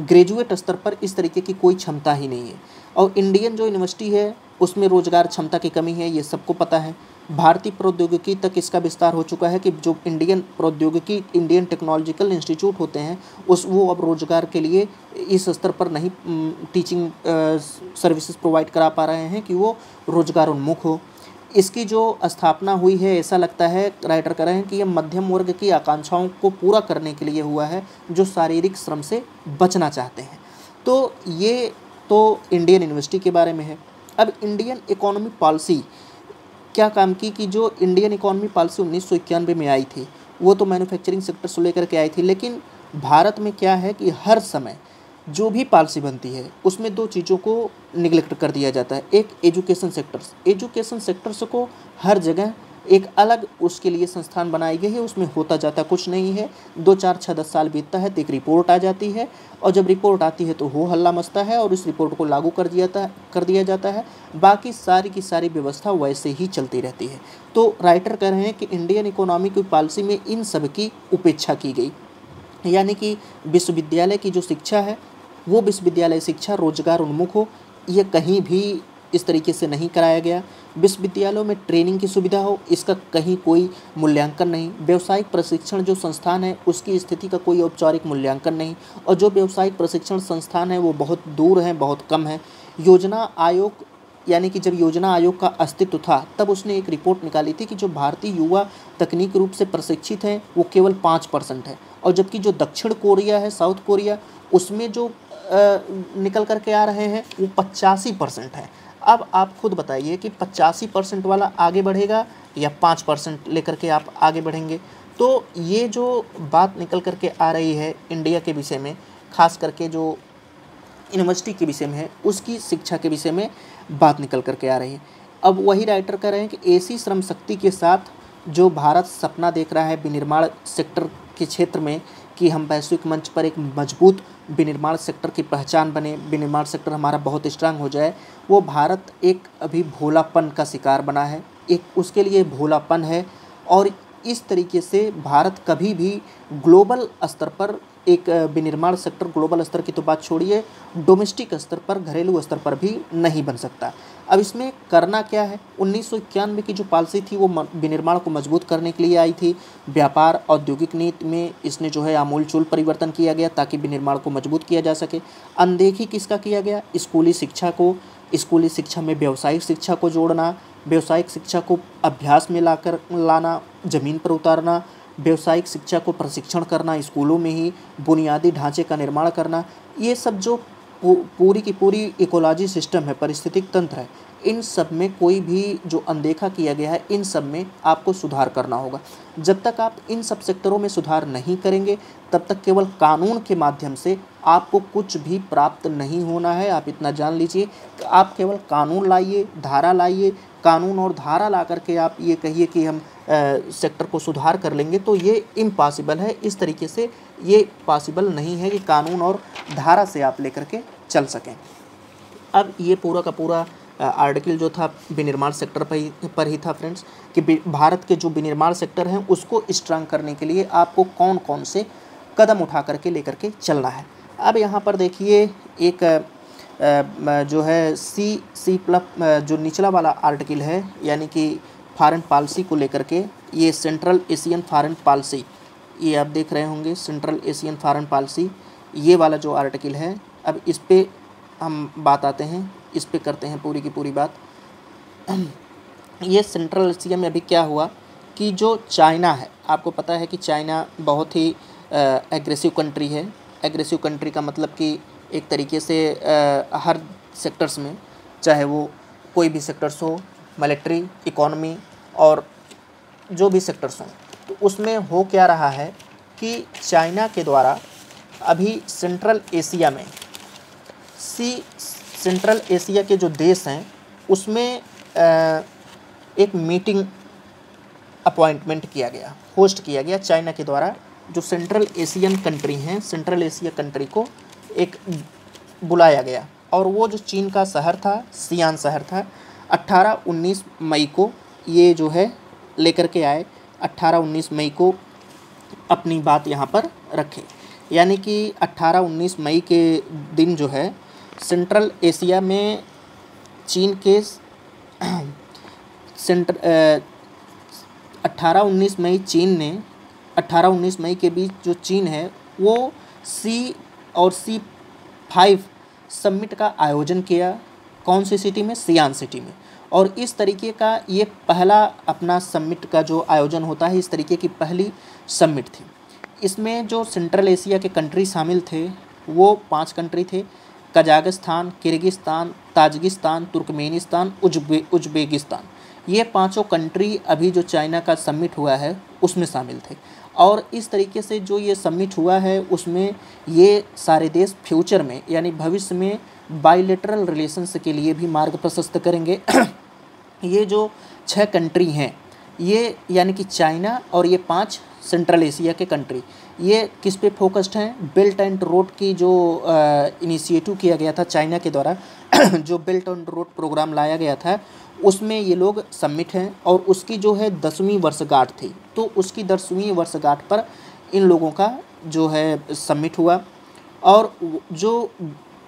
ग्रेजुएट स्तर पर इस तरीके की कोई क्षमता ही नहीं है। और इंडियन जो यूनिवर्सिटी है, उसमें रोज़गार क्षमता की कमी है, ये सबको पता है। भारतीय प्रौद्योगिकी तक इसका विस्तार हो चुका है कि जो इंडियन प्रौद्योगिकी, इंडियन टेक्नोलॉजिकल इंस्टीट्यूट होते हैं, उस, वो अब रोज़गार के लिए इस स्तर पर नहीं टीचिंग सर्विसेज़ प्रोवाइड करा पा रहे हैं कि वो रोज़गार उन्मुख हो। इसकी जो स्थापना हुई है, ऐसा लगता है राइटर कह रहे हैं कि ये मध्यम वर्ग की आकांक्षाओं को पूरा करने के लिए हुआ है, जो शारीरिक श्रम से बचना चाहते हैं। तो ये तो इंडियन यूनिवर्सिटी के बारे में है। अब इंडियन इकोनॉमी पॉलिसी क्या काम की कि जो इंडियन इकोनॉमी पॉलिसी उन्नीस सौ इक्यानवे में आई थी, वो तो मैन्युफैक्चरिंग सेक्टर से लेकर के आई थी, लेकिन भारत में क्या है कि हर समय जो भी पॉलिसी बनती है, उसमें दो चीज़ों को निगलेक्ट कर दिया जाता है। एक एजुकेशन सेक्टर्स एजुकेशन सेक्टर्स को हर जगह एक अलग उसके लिए संस्थान बनाई गई है, उसमें होता जाता कुछ नहीं है। दो चार छः दस साल बीतता है तो एक रिपोर्ट आ जाती है और जब रिपोर्ट आती है तो हो हल्ला मचता है और इस रिपोर्ट को लागू कर दिया था, कर दिया जाता है। बाकी सारी की सारी व्यवस्था वैसे ही चलती रहती है। तो राइटर कह रहे हैं कि इंडियन इकोनॉमी की पॉलिसी में इन सब की उपेक्षा की गई। यानी कि विश्वविद्यालय की जो शिक्षा है, वो विश्वविद्यालय शिक्षा, रोज़गार उन्मुख हो, ये कहीं भी इस तरीके से नहीं कराया गया। विश्वविद्यालयों में ट्रेनिंग की सुविधा हो, इसका कहीं कोई मूल्यांकन नहीं। व्यावसायिक प्रशिक्षण जो संस्थान है, उसकी स्थिति का कोई औपचारिक मूल्यांकन नहीं। और जो व्यावसायिक प्रशिक्षण संस्थान है, वो बहुत दूर हैं, बहुत कम है। योजना आयोग, यानी कि जब योजना आयोग का अस्तित्व था, तब उसने एक रिपोर्ट निकाली थी कि जो भारतीय युवा तकनीक रूप से प्रशिक्षित हैं, वो केवल पाँच परसेंट है। और जबकि जो दक्षिण कोरिया है, साउथ कोरिया, उसमें जो निकल कर के आ रहे हैं, वो पचासी परसेंट है। अब आप खुद बताइए कि पचासी परसेंट वाला आगे बढ़ेगा या पाँच परसेंट लेकर के आप आगे बढ़ेंगे? तो ये जो बात निकल कर के आ रही है इंडिया के विषय में, खास करके जो यूनिवर्सिटी के विषय में है, उसकी शिक्षा के विषय में बात निकल कर के आ रही है। अब वही राइटर कह रहे हैं कि ऐसी श्रम शक्ति के साथ जो भारत सपना देख रहा है विनिर्माण सेक्टर के क्षेत्र में कि हम वैश्विक मंच पर एक मज़बूत विनिर्माण सेक्टर की पहचान बने, विनिर्माण सेक्टर हमारा बहुत स्ट्रांग हो जाए, वो भारत एक अभी भोलापन का शिकार बना है। एक उसके लिए भोलापन है और इस तरीके से भारत कभी भी ग्लोबल स्तर पर एक विनिर्माण सेक्टर ग्लोबल स्तर की तो बात छोड़िए डोमेस्टिक स्तर पर, घरेलू स्तर पर भी नहीं बन सकता। अब इसमें करना क्या है? उन्नीस सौ इक्यानवे की जो पॉलिसी थी, वो विनिर्माण को मज़बूत करने के लिए आई थी। व्यापार औद्योगिक नीति में इसने जो है आमूल चूल परिवर्तन किया गया ताकि विनिर्माण को मज़बूत किया जा सके। अनदेखी किसका किया गया? स्कूली शिक्षा को। स्कूली शिक्षा में व्यावसायिक शिक्षा को जोड़ना, व्यावसायिक शिक्षा को अभ्यास में लाकर, लाना, ज़मीन पर उतारना, व्यावसायिक शिक्षा को प्रशिक्षण करना स्कूलों में ही, बुनियादी ढांचे का निर्माण करना, ये सब जो पूरी की पूरी इकोलॉजी सिस्टम है, परिस्थितिक तंत्र है, इन सब में कोई भी जो अनदेखा किया गया है, इन सब में आपको सुधार करना होगा। जब तक आप इन सब सेक्टरों में सुधार नहीं करेंगे, तब तक केवल कानून के माध्यम से आपको कुछ भी प्राप्त नहीं होना है। आप इतना जान लीजिए कि आप केवल कानून लाइए, धारा लाइए कानून और धारा ला करके आप ये कहिए कि हम सेक्टर को सुधार कर लेंगे तो ये इम्पॉसिबल है। इस तरीके से ये पॉसिबल नहीं है कि कानून और धारा से आप लेकर के चल सकें। अब ये पूरा का पूरा आर्टिकल जो था विनिर्माण सेक्टर पर ही पर ही था फ्रेंड्स कि भारत के जो विनिर्माण सेक्टर हैं, उसको स्ट्रांग करने के लिए आपको कौन कौन से कदम उठा करके लेकर के चलना है। अब यहाँ पर देखिए, एक जो है सी सी प्लस जो निचला वाला आर्टिकल है, यानी कि फॉरेन पॉलिसी को लेकर के, ये सेंट्रल एशियन फॉरेन पॉलिसी ये आप देख रहे होंगे सेंट्रल एशियन फॉरेन पॉलिसी ये वाला जो आर्टिकल है, अब इस पर हम बात आते हैं, इस पर करते हैं पूरी की पूरी बात। ये सेंट्रल एशिया में अभी क्या हुआ कि जो चाइना है, आपको पता है कि चाइना बहुत ही एग्रेसिव कंट्री है। एग्रेसिव कंट्री का मतलब कि एक तरीके से आ, हर सेक्टर्स में चाहे वो कोई भी सेक्टर्स हो मिलिट्री इकोनॉमी और जो भी सेक्टर्स हों तो उसमें हो क्या रहा है कि चाइना के द्वारा अभी सेंट्रल एशिया में सी सेंट्रल एशिया के जो देश हैं उसमें एक मीटिंग अपॉइंटमेंट किया गया होस्ट किया गया चाइना के द्वारा जो सेंट्रल एशियन कंट्री हैं सेंट्रल एशिया कंट्री को एक बुलाया गया। और वो जो चीन का शहर था सियान शहर था 18-19 मई को ये जो है लेकर के आए। 18-19 मई को अपनी बात यहाँ पर रखे। यानी कि 18-19 मई के दिन जो है, सेंट्रल एशिया में चीन के सेंटर अट्ठारह उन्नीस मई चीन ने अट्ठारह उन्नीस मई के बीच जो चीन है, वो सी और सी फाइव समिट का आयोजन किया कौन सी सिटी में? सियान सिटी में। और इस तरीके का ये पहला अपना समिट का जो आयोजन होता है, इस तरीके की पहली समिट थी। इसमें जो सेंट्रल एशिया के कंट्री शामिल थे, वो पाँच कंट्री थे। कजाकिस्तान, किर्गिस्तान, ताजिकिस्तान, तुर्कमेनिस्तान, उज्बे, उज्बेकिस्तान। ये पाँचों कंट्री अभी जो चाइना का समिट हुआ है, उसमें शामिल थे। और इस तरीके से जो ये समिट हुआ है, उसमें ये सारे देश फ्यूचर में, यानी भविष्य में बाइलेटरल रिलेशंस के लिए भी मार्ग प्रशस्त करेंगे। ये जो छः कंट्री हैं, ये यानी कि चाइना और ये पाँच सेंट्रल एशिया के कंट्री ये किस पे फोकस्ड हैं? बेल्ट एंड रोड की जो इनिशिएटिव किया गया था चाइना के द्वारा, जो बेल्ट एंड रोड प्रोग्राम लाया गया था उसमें ये लोग सबमिट हैं और उसकी जो है दसवीं वर्षगांठ थी। तो उसकी दसवीं वर्षगांठ पर इन लोगों का जो है सबमिट हुआ और जो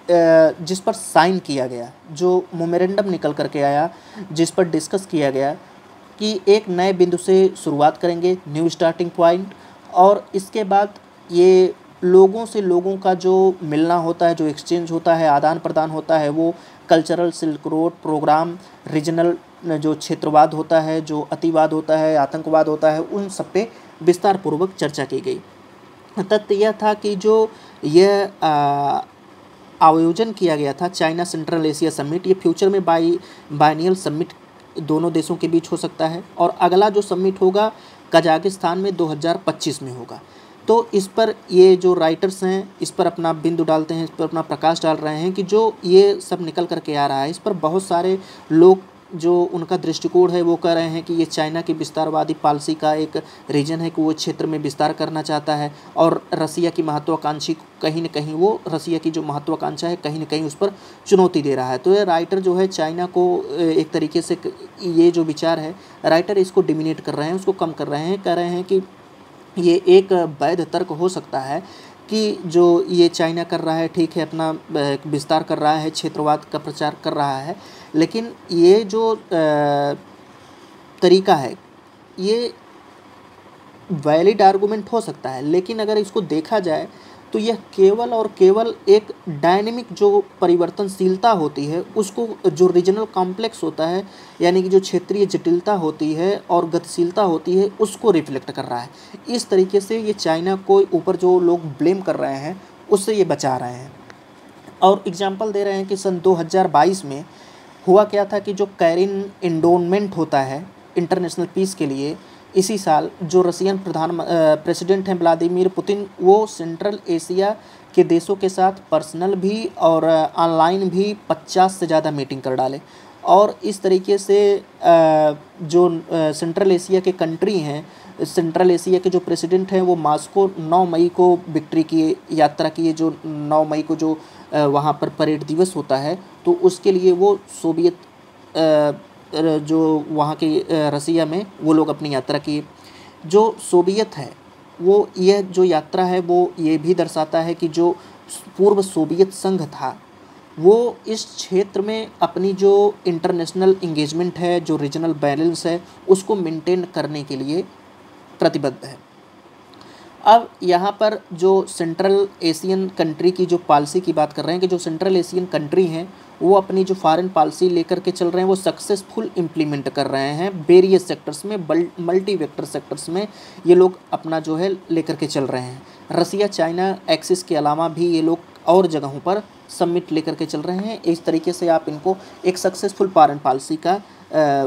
जिस पर साइन किया गया, जो मोमेरेंडम निकल करके आया, जिस पर डिस्कस किया गया कि एक नए बिंदु से शुरुआत करेंगे न्यू स्टार्टिंग पॉइंट और इसके बाद ये लोगों से लोगों का जो मिलना होता है, जो एक्सचेंज होता है आदान प्रदान होता है, वो cultural silk road programme regional जो क्षेत्रवाद होता है, जो अतिवाद होता है, आतंकवाद होता है, उन सब पे विस्तार पूर्वक चर्चा की गई। तथ्य यह था कि जो यह आयोजन किया गया था, चाइना सेंट्रल एशिया समिट, ये फ्यूचर में बाई बाइनियल समिट दोनों देशों के बीच हो सकता है, और अगला जो समिट होगा, कजाकिस्तान में 2025 में होगा। तो इस पर ये जो राइटर्स हैं, इस पर अपना बिंदु डालते हैं, इस पर अपना प्रकाश डाल रहे हैं कि जो ये सब निकल करके आ रहा है, इस पर बहुत सारे लोग जो उनका दृष्टिकोण है वो कह रहे हैं कि ये चाइना की विस्तारवादी पॉलिसी का एक रीजन है कि वो क्षेत्र में विस्तार करना चाहता है और रसिया की महत्वाकांक्षी कहीं न कहीं वो रसिया की जो महत्वाकांक्षा है कहीं न कहीं उस पर चुनौती दे रहा है। तो ये राइटर जो है चाइना को एक तरीके से ये जो विचार है राइटर इसको डिमिनेट कर रहे हैं, उसको कम कर रहे हैं, कह रहे हैं कि ये एक वैध तर्क हो सकता है कि जो ये चाइना कर रहा है, ठीक है, अपना विस्तार कर रहा है, क्षेत्रवाद का प्रचार कर रहा है, लेकिन ये जो तरीका है, ये वैलिड आर्गूमेंट हो सकता है, लेकिन अगर इसको देखा जाए तो यह केवल और केवल एक डायनेमिक जो परिवर्तनशीलता होती है, उसको जो रीजनल कॉम्प्लेक्स होता है, यानी कि जो क्षेत्रीय जटिलता होती है और गतिशीलता होती है, उसको रिफ्लेक्ट कर रहा है। इस तरीके से ये चाइना को ऊपर जो लोग ब्लेम कर रहे हैं, उससे ये बचा रहे हैं। और एग्ज़ाम्पल दे रहे हैं कि सन 2022 में हुआ क्या था कि जो कैरिन इंडोनमेंट होता है, इंटरनेशनल पीस के लिए इसी साल जो रसियन प्रधान प्रेसिडेंट हैं व्लादिमीर पुतिन, वो सेंट्रल एशिया के देशों के साथ पर्सनल भी और ऑनलाइन भी पचास से ज़्यादा मीटिंग कर डाले। और इस तरीके से जो सेंट्रल एशिया के कंट्री हैं, सेंट्रल एशिया के जो प्रेसिडेंट हैं, वो मास्को 9 मई को विक्ट्री की यात्रा किए, जो 9 मई को जो वहाँ पर परेड दिवस होता है तो उसके लिए वो सोवियत जो वहाँ की रसिया में वो लोग अपनी यात्रा किए जो सोवियत है, वो यह जो यात्रा है, वो ये भी दर्शाता है कि जो पूर्व सोवियत संघ था, वो इस क्षेत्र में अपनी जो इंटरनेशनल इंगेजमेंट है, जो रीजनल बैलेंस है, उसको मेंटेन करने के लिए प्रतिबद्ध है। अब यहाँ पर जो सेंट्रल एशियन कंट्री की जो पॉलिसी की बात कर रहे हैं कि जो सेंट्रल एशियन कंट्री हैं वो अपनी जो फॉरेन पॉलिसी लेकर के चल रहे हैं, वो सक्सेसफुल इम्प्लीमेंट कर रहे हैं वेरियस सेक्टर्स में मल्टी वेक्टर सेक्टर्स में ये लोग अपना जो है लेकर के चल रहे हैं। रसिया, चाइना एक्सिस के अलावा भी ये लोग और जगहों पर सबमिट लेकर के चल रहे हैं। इस तरीके से आप इनको एक सक्सेसफुल फॉरेन पॉलिसी का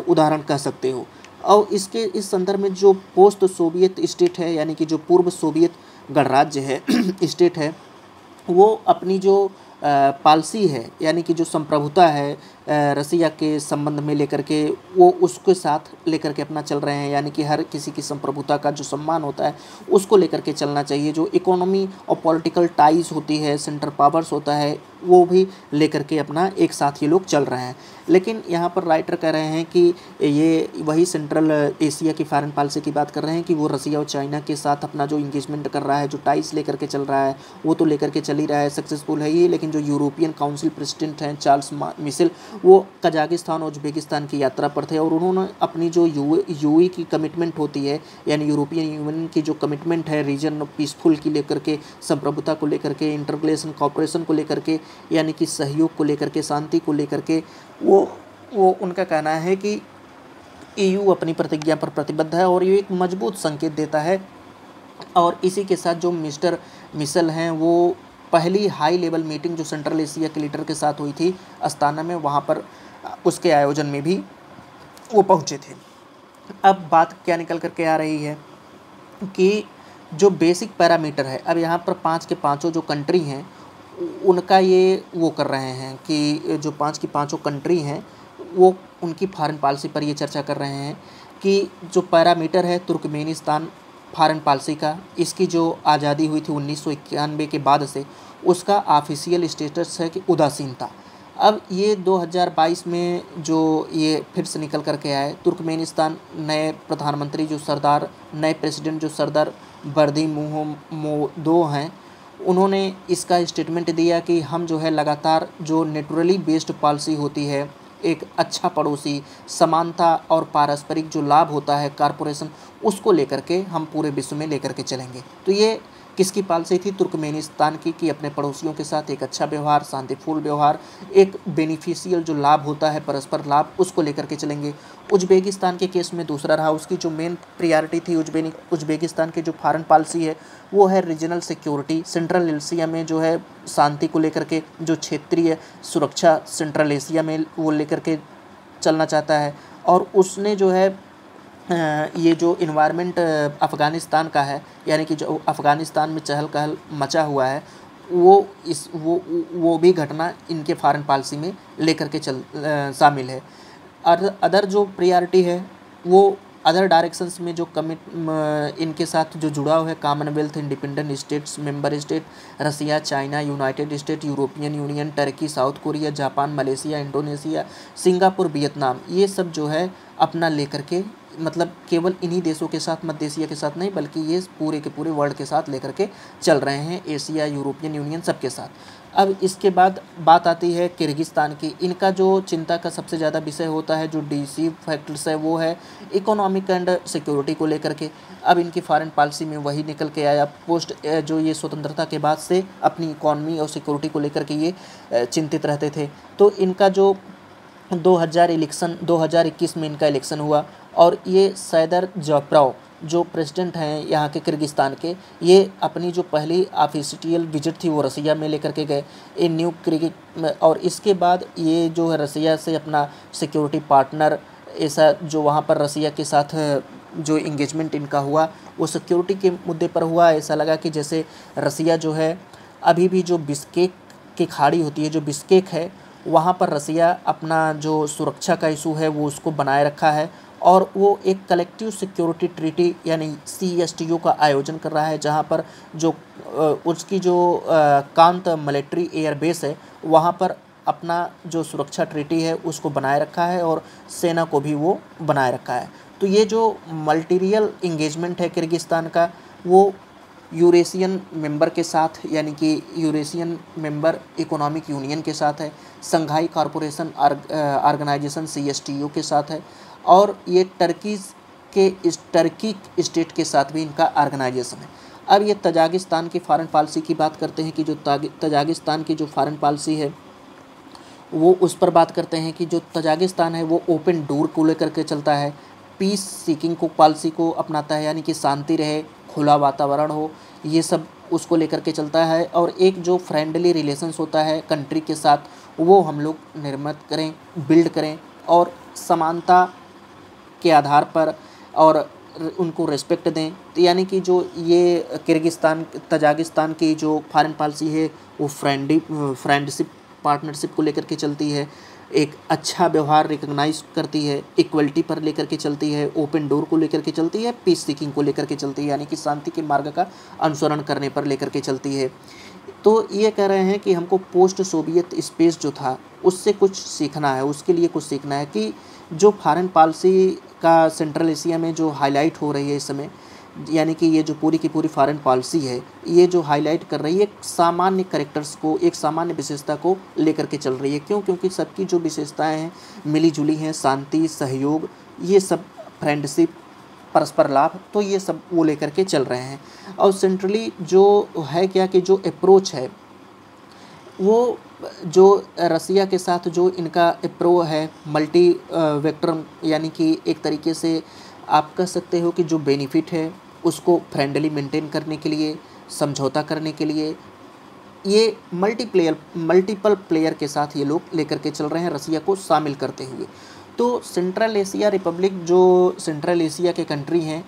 उदाहरण कह सकते हो। और इसके, इस संदर्भ में जो पोस्ट सोवियत स्टेट है, यानी कि जो पूर्व सोवियत गणराज्य है स्टेट है, वो अपनी जो पॉलिसी है यानी कि जो संप्रभुता है रसिया के संबंध में लेकर के वो उसके साथ लेकर के अपना चल रहे हैं। यानी कि हर किसी की संप्रभुता का जो सम्मान होता है, उसको लेकर के चलना चाहिए। जो इकोनॉमी और पॉलिटिकल टाइज होती है, सेंटर पावर्स होता है, वो भी लेकर के अपना एक साथ ये लोग चल रहे हैं। लेकिन यहाँ पर राइटर कह रहे हैं कि ये वही सेंट्रल एशिया की फॉरेन पॉलिसी की बात कर रहे हैं कि वो रसिया और चाइना के साथ अपना जो इंगेजमेंट कर रहा है, जो टाइस लेकर के चल रहा है, वो तो लेकर के चल ही रहा है सक्सेसफुल है ये लेकिन जो यूरोपियन काउंसिल प्रेसिडेंट हैं चार्ल्स मिसिल वो कजाकिस्तान और उज्बेकिस्तान की यात्रा पर थे और उन्होंने अपनी जो यू यू की कमिटमेंट होती है, यानी यूरोपियन यूनियन की जो कमिटमेंट है रीजन पीसफुल की लेकर के, संप्रभुता को लेकर के इंटरग्लेशन कॉपरेशन को लेकर के, यानी कि सहयोग को लेकर के, शांति को लेकर के, वो वो उनका कहना है कि ईयू अपनी प्रतिज्ञा पर प्रतिबद्ध है और ये एक मज़बूत संकेत देता है। और इसी के साथ जो मिस्टर मिसल हैं, वो पहली हाई लेवल मीटिंग जो सेंट्रल एशिया के लीडर के साथ हुई थी अस्ताना में, वहाँ पर उसके आयोजन में भी वो पहुँचे थे। अब बात क्या निकल कर के आ रही है कि जो बेसिक पैरामीटर है, अब यहाँ पर पाँच के पाँचों जो कंट्री हैं उनका ये वो कर रहे हैं कि जो पाँच की पाँचों कंट्री हैं, वो उनकी फॉरेन पॉलिसी पर ये चर्चा कर रहे हैं कि जो पैरामीटर है तुर्कमेनिस्तान फॉरेन पॉलिसी का। इसकी जो आज़ादी हुई थी उन्नीस सौ इक्यानवे के बाद से, उसका ऑफिशियल स्टेटस है कि उदासीनता। अब ये 2022 में जो ये फिर से निकल कर के आए, तुर्कमेनिस्तान नए प्रधानमंत्री जो सरदार, नए प्रेसिडेंट जो सरदार बर्दी मुह दो हैं, उन्होंने इसका स्टेटमेंट दिया कि हम जो है लगातार जो नेचुरली बेस्ड पॉलिसी होती है एक अच्छा पड़ोसी, समानता और पारस्परिक जो लाभ होता है कारपोरेशन उसको लेकर के हम पूरे विश्व में लेकर के चलेंगे। तो ये किसकी पॉलिसी थी? तुर्कमेनिस्तान की, कि अपने पड़ोसियों के साथ एक अच्छा व्यवहार, शांतिपूर्ण व्यवहार, एक बेनिफिशियल जो लाभ होता है, परस्पर लाभ, उसको लेकर के चलेंगे। उज्बेकिस्तान के केस में दूसरा रहा, उसकी जो मेन प्रियॉरिटी थी उज्बेनी, उज्बेकिस्तान की जो फॉरन पॉलिसी है, वो है रीजनल सिक्योरिटी सेंट्रल एशिया में जो है शांति को लेकर के, जो क्षेत्रीय सुरक्षा सेंट्रल एशिया में वो लेकर के चलना चाहता है। और उसने जो है ये जो इन्वायरमेंट अफ़गानिस्तान का है, यानी कि जो अफ़गानिस्तान में चहल कहल मचा हुआ है, वो इस, वो वो भी घटना इनके फॉरेन पॉलिसी में लेकर के चल शामिल है। और अदर जो प्रियॉरिटी है, वो अदर डायरेक्शंस में जो कमिट इनके साथ जो जुड़ा हुआ है Commonwealth Independent States member state Russia China United State European Union Turkey South Korea Japan Malaysia Indonesia Singapore Vietnam ये सब जो है, अपना लेकर के मतलब केवल इन्हीं देशों के साथ मध्य एशिया के साथ नहीं, बल्कि ये पूरे के पूरे वर्ल्ड के साथ लेकर के चल रहे हैं, एशिया, यूरोपियन यूनियन सबके साथ। अब इसके बाद बात आती है किर्गिस्तान की। इनका जो चिंता का सबसे ज़्यादा विषय होता है, जो सी फैक्टर्स है, वो है इकोनॉमिक एंड सिक्योरिटी को लेकर के। अब इनकी फॉरेन पॉलिसी में वही निकल के आया। पोस्ट जो ये स्वतंत्रता के बाद से अपनी इकॉनमी और सिक्योरिटी को लेकर के ये चिंतित रहते थे। तो इनका जो 2000 इलेक्शन 2021 में इनका इलेक्शन हुआ। और ये सैदर जफराव जो प्रेसिडेंट हैं यहाँ के किर्गिस्तान के, ये अपनी जो पहली ऑफिशियल विज़िट थी वो रसिया में लेकर के गए इन न्यू क्रिकेट और इसके बाद ये जो है रसिया से अपना सिक्योरिटी पार्टनर, ऐसा जो वहाँ पर रसिया के साथ, जो इंगेजमेंट इनका हुआ, वो सिक्योरिटी के मुद्दे पर हुआ। ऐसा लगा कि जैसे रसिया जो है, अभी भी जो बिस्केक की खाड़ी होती है, जो बिस्केक है, वहाँ पर रसिया अपना जो सुरक्षा का इशू है, वो उसको बनाए रखा है और वो एक कलेक्टिव सिक्योरिटी ट्रीटी यानी सी एस टी यू का आयोजन कर रहा है, जहाँ पर जो उसकी जो कांत मिलिट्री एयरबेस है, वहाँ पर अपना जो सुरक्षा ट्रीटी है, उसको बनाए रखा है और सेना को भी वो बनाए रखा है। तो ये जो मल्टीरियल इंगेजमेंट है किर्गिस्तान का, वो यूरेशियन मेंबर के साथ, यानी कि यूरेशियन मेंबर इकोनॉमिक यूनियन के साथ है संघाई कॉरपोरेशन ऑर्गेनाइजेशन सी के साथ है और ये टर्कीज के इस टर्की स्टेट के साथ भी इनका ऑर्गेनाइजेशन है। अब ये तजाकिस्तान की फॉरेन पॉलिसी की बात करते हैं कि जो तजाकिस्तान की जो फॉरेन पॉलिसी है, वो उस पर बात करते हैं कि जो तजाकिस्तान है, वो ओपन डोर को लेकर के चलता है। पीस सीकिंग को पॉलिसी को अपनाता है, यानी कि शांति रहे, खुला वातावरण हो, ये सब उसको लेकर के चलता है। और एक जो फ्रेंडली रिलेशंस होता है कंट्री के साथ, वो हम लोग निर्मित करें बिल्ड करें और समानता के आधार पर और उनको रेस्पेक्ट दें। तो यानी कि जो ये किर्गिस्तान, तजाकिस्तान की जो फॉरेन पॉलिसी है, वो फ्रेंडी फ्रेंडशिप पार्टनरशिप को लेकर के चलती है। एक अच्छा व्यवहार रिकग्नाइज करती है इक्वलिटी पर लेकर के चलती है ओपन डोर को लेकर के चलती है पीस सीकिंग को लेकर के चलती है। यानी कि शांति के मार्ग का अनुसरण करने पर लेकर के चलती है। तो ये कह रहे हैं कि हमको पोस्ट सोवियत स्पेस जो था, उससे कुछ सीखना है, उसके लिए कुछ सीखना है कि जो फॉरेन पॉलिसी का सेंट्रल एशिया में जो हाईलाइट हो रही है इस समय, यानी कि ये जो पूरी की पूरी फॉरेन पॉलिसी है, ये जो हाईलाइट कर रही है, एक सामान्य करेक्टर्स को, एक सामान्य विशेषता को लेकर के चल रही है। क्यों? क्योंकि सबकी जो विशेषताएँ हैं मिली जुली हैं, शांति, सहयोग, ये सब फ्रेंडशिप परस्पर लाभ तो ये सब वो लेकर के चल रहे हैं। और सेंट्रली जो है क्या कि जो अप्रोच है वो जो रसिया के साथ जो इनका अप्रो है मल्टी वेक्टर यानी कि एक तरीके से आप कह सकते हो कि जो बेनिफिट है, उसको फ्रेंडली मेंटेन करने के लिए, समझौता करने के लिए, ये मल्टी प्लेयर मल्टीपल प्लेयर के साथ ये लोग लेकर के चल रहे हैं, रसिया को शामिल करते हुए। तो सेंट्रल एशिया रिपब्लिक जो सेंट्रल एशिया के कंट्री हैं,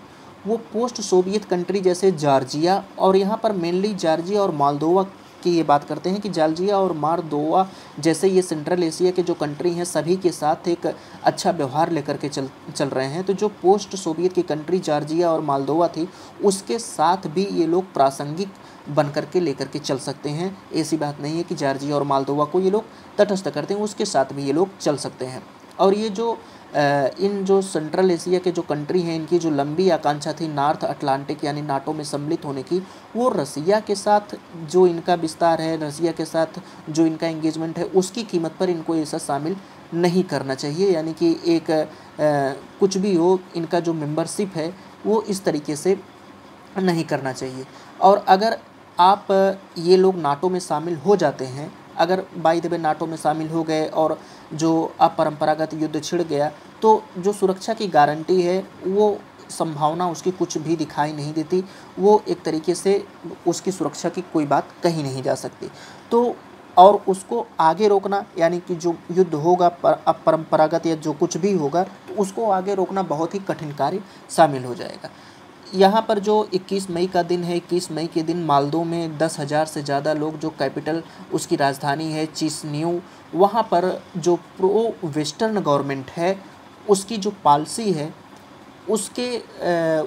वो पोस्ट सोवियत कंट्री जैसे जॉर्जिया और यहाँ पर मेनली जॉर्जिया और मालदोवा की ये बात करते हैं कि जालजिया और मारदोवा जैसे ये सेंट्रल एशिया के जो कंट्री हैं, सभी के साथ एक अच्छा व्यवहार लेकर के चल चल रहे हैं। तो जो पोस्ट सोवियत की कंट्री जार्जिया और मालदोवा थी, उसके साथ भी ये लोग प्रासंगिक बन करके लेकर के चल सकते हैं। ऐसी बात नहीं है कि जार्जिया और मालदोवा को ये लोग तटस्थ करते हैं, उसके साथ भी ये लोग चल सकते हैं। और ये जो इन जो सेंट्रल एशिया के जो कंट्री हैं इनकी जो लंबी आकांक्षा थी नॉर्थ अटलांटिक यानी नाटो में सम्मिलित होने की वो रसिया के साथ जो इनका विस्तार है रसिया के साथ जो इनका एंगेजमेंट है उसकी कीमत पर इनको ऐसा शामिल नहीं करना चाहिए। यानी कि एक आ, कुछ भी हो इनका जो मेंबरशिप है वो इस तरीके से नहीं करना चाहिए। और अगर आप ये लोग नाटो में शामिल हो जाते हैं अगर बाई द वे नाटो में शामिल हो गए और जो अपरंपरागत युद्ध छिड़ गया तो जो सुरक्षा की गारंटी है, वो संभावना उसकी कुछ भी दिखाई नहीं देती। वो एक तरीके से उसकी सुरक्षा की कोई बात कही नहीं जा सकती। तो और उसको आगे रोकना, यानी कि जो युद्ध होगा, पर अपरंपरागत या जो कुछ भी होगा तो उसको आगे रोकना बहुत ही कठिन कार्य शामिल हो जाएगा। यहाँ पर जो 21 मई का दिन है 21 मई के दिन मालदो में दस हज़ार से ज़्यादा लोग जो कैपिटल उसकी राजधानी है न्यू वहाँ पर जो प्रो वेस्टर्न गवर्नमेंट है, उसकी जो पॉलिसी है, उसके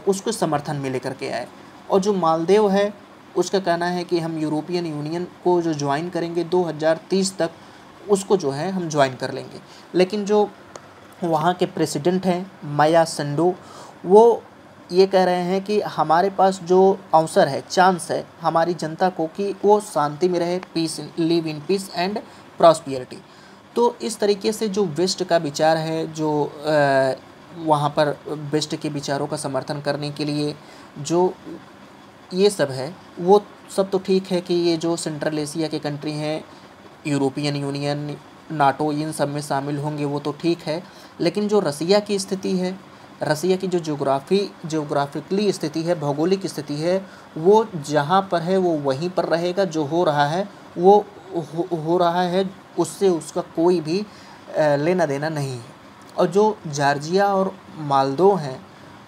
उसको समर्थन में लेकर के आए। और जो मालदेव है, उसका कहना है कि हम यूरोपियन यूनियन को जो ज्वाइन करेंगे 2030 तक, उसको जो है हम ज्वाइन कर लेंगे। लेकिन जो वहाँ के प्रेसिडेंट हैं, माया संडो, वो ये कह रहे हैं कि हमारे पास जो अवसर है चांस है, हमारी जनता को कि वो शांति में रहे peace live in peace and prosperity तो इस तरीके से जो वेस्ट का विचार है, जो वहाँ पर वेस्ट के विचारों का समर्थन करने के लिए जो ये सब है, वो सब तो ठीक है कि ये जो सेंट्रल एशिया के कंट्री हैं यूरोपियन यूनियन नाटो इन सब में शामिल होंगे, वो तो ठीक है, लेकिन जो रसिया की स्थिति है रसिया की जो जोग्राफ़ी जोग्राफिकली स्थिति है भौगोलिक स्थिति है वो जहाँ पर है वो वहीं पर रहेगा जो हो रहा है वो हो, हो रहा है उससे उसका कोई भी लेना देना नहीं है। और जो जार्जिया और मालदो हैं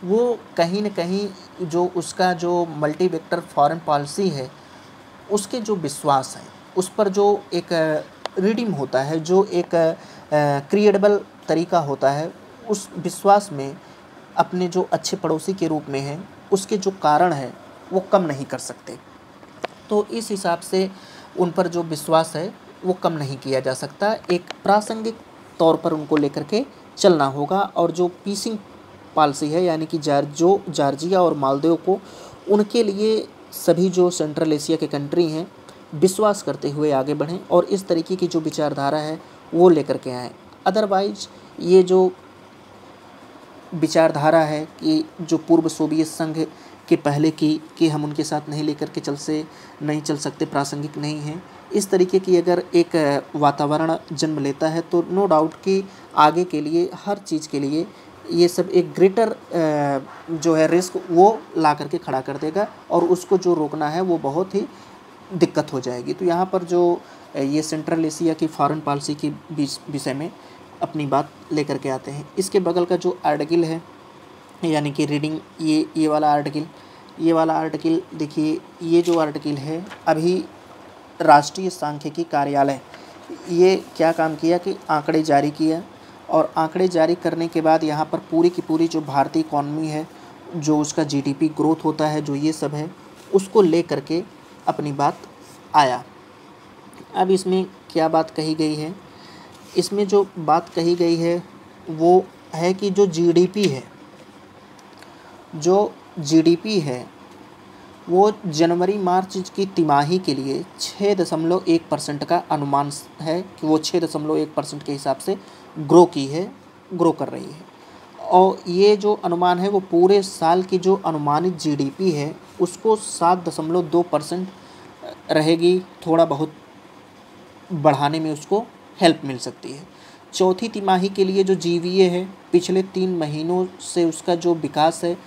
वो कहीं न कहीं जो उसका जो मल्टी वेक्टर फॉरेन पॉलिसी है उसके जो विश्वास है उस पर जो एक रीडिंग होता है जो एक क्रिएडेबल तरीका होता है उस विश्वास में अपने जो अच्छे पड़ोसी के रूप में हैं, उसके जो कारण हैं, वो कम नहीं कर सकते। तो इस हिसाब से उन पर जो विश्वास है, वो कम नहीं किया जा सकता। एक प्रासंगिक तौर पर उनको लेकर के चलना होगा और जो पीसिंग पॉलिसी है, यानी कि जार जो जार्जिया और मालदेव को, उनके लिए सभी जो सेंट्रल एशिया के कंट्री हैं, विश्वास करते हुए आगे बढ़ें और इस तरीके की जो विचारधारा है, वो लेकर के आएँ। अदरवाइज़ ये जो विचारधारा है कि जो पूर्व सोवियत संघ के पहले की, कि हम उनके साथ नहीं लेकर के चल से, नहीं चल सकते, प्रासंगिक नहीं है। इस तरीके की अगर एक, वातावरण जन्म लेता है तो नो डाउट कि आगे के लिए, हर चीज़ के लिए, ये सब एक ग्रेटर जो है रिस्क वो ला करके खड़ा कर देगा और उसको जो रोकना है, वो बहुत ही दिक्कत हो जाएगी। तो यहाँ पर जो, ये सेंट्रल एशिया की फॉरेन पॉलिसी की विषय में अपनी बात लेकर के आते हैं। इसके बगल का जो आर्टिकल है, यानी कि रीडिंग ये ये वाला आर्टिकल ये वाला आर्टिकल देखिए, ये जो आर्टिकल है, अभी राष्ट्रीय सांख्यिकी कार्यालय, ये क्या काम किया कि आंकड़े जारी किया और आंकड़े जारी करने के बाद यहाँ पर पूरी की पूरी जो भारतीय इकॉनमी है, जो उसका जीडीपी ग्रोथ होता है, जो ये सब है, उसको ले करके अपनी बात आया। अब इसमें क्या बात कही गई है? इसमें जो बात कही गई है, वो है कि जो जीडीपी है, जो जीडीपी है, वो जनवरी, मार्च की तिमाही के लिए छः दशमलव एक परसेंट का अनुमान है कि वो छः दशमलव एक परसेंट के हिसाब से ग्रो की है ग्रो कर रही है। और ये जो अनुमान है, वो पूरे साल की जो अनुमानित जीडीपी है, उसको सात दशमलव दो परसेंट रहेगी, थोड़ा बहुत बढ़ाने में उसको हेल्प मिल सकती है। चौथी तिमाही के लिए जो जीवीए है, पिछले तीन महीनों से उसका जो विकास है,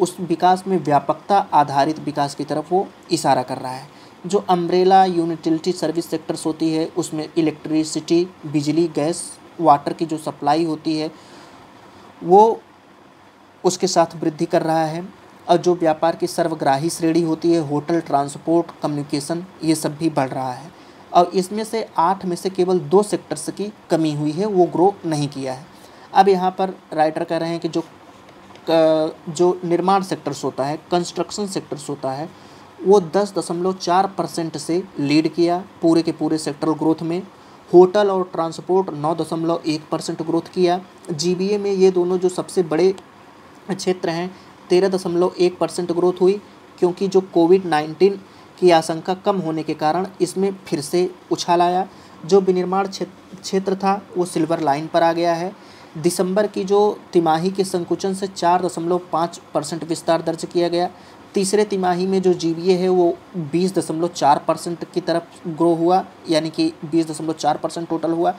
उस विकास में व्यापकता आधारित विकास की तरफ़ वो इशारा कर रहा है। जो अम्ब्रेला यूनिटिलिटी सर्विस सेक्टर्स होती है, उसमें इलेक्ट्रिसिटी बिजली, गैस वाटर की जो सप्लाई होती है, वो उसके साथ वृद्धि कर रहा है। और जो व्यापार की सर्वग्राही श्रेणी होती है, होटल ट्रांसपोर्ट कम्युनिकेशन ये सब भी बढ़ रहा है। और इसमें से आठ में से केवल दो सेक्टर्स की कमी हुई है, वो ग्रो नहीं किया है। अब यहाँ पर राइटर कह रहे हैं कि जो जो निर्माण सेक्टर्स होता है कंस्ट्रक्शन सेक्टर्स होता है, वो दस दशमलव चार परसेंट से लीड किया पूरे के पूरे सेक्टरल ग्रोथ में। होटल और ट्रांसपोर्ट नौ दशमलव एक परसेंट ग्रोथ किया। जीबीए में ये दोनों जो सबसे बड़े क्षेत्र हैं, तेरह दशमलव एक परसेंट ग्रोथ हुई, क्योंकि जो कोविड नाइन्टीन की आशंका कम होने के कारण इसमें फिर से उछाल आया। जो विनिर्माण क्षेत्र था, वो सिल्वर लाइन पर आ गया है। दिसंबर की जो तिमाही के संकुचन से चार दशमलव पाँच परसेंट विस्तार दर्ज किया गया। तीसरे तिमाही में जो जी है, वो बीस दशमलव चार परसेंट की तरफ़ ग्रो हुआ, यानी कि बीस दशमलव चार परसेंट टोटल हुआ।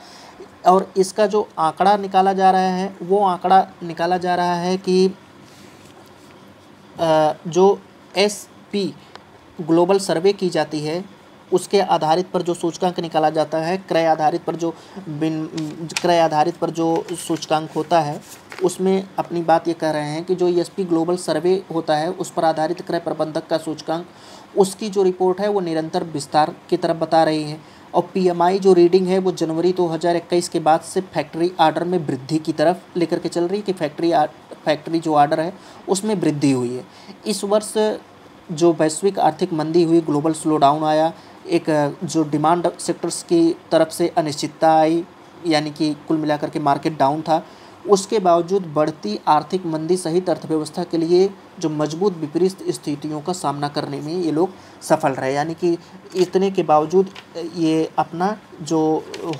और इसका जो आंकड़ा निकाला जा रहा है, वो आंकड़ा निकाला जा रहा है कि जो एस पी ग्लोबल सर्वे की जाती है, उसके आधारित पर जो सूचकांक निकाला जाता है, क्रय आधारित पर जो बिन, क्रय आधारित पर जो सूचकांक होता है, उसमें अपनी बात ये कह रहे हैं कि जो ईएसपी ग्लोबल सर्वे होता है, उस पर आधारित क्रय प्रबंधक का सूचकांक, उसकी जो रिपोर्ट है वो निरंतर विस्तार की तरफ़ बता रही है। और पीएमआई जो रीडिंग है वो जनवरी 2021 के बाद से फैक्ट्री आर्डर में वृद्धि की तरफ़ लेकर के चल रही है कि फैक्ट्री फैक्ट्री जो आर्डर है, उसमें वृद्धि हुई है। इस वर्ष जो वैश्विक आर्थिक मंदी हुई ग्लोबल स्लो डाउन आया, एक जो डिमांड सेक्टर्स की तरफ़ से अनिश्चितता आई, यानी कि कुल मिलाकर के मार्केट डाउन था, उसके बावजूद बढ़ती आर्थिक मंदी सहित अर्थव्यवस्था के लिए जो मज़बूत विपरीत स्थितियों का सामना करने में ये लोग सफल रहे। यानी कि इतने के बावजूद ये अपना जो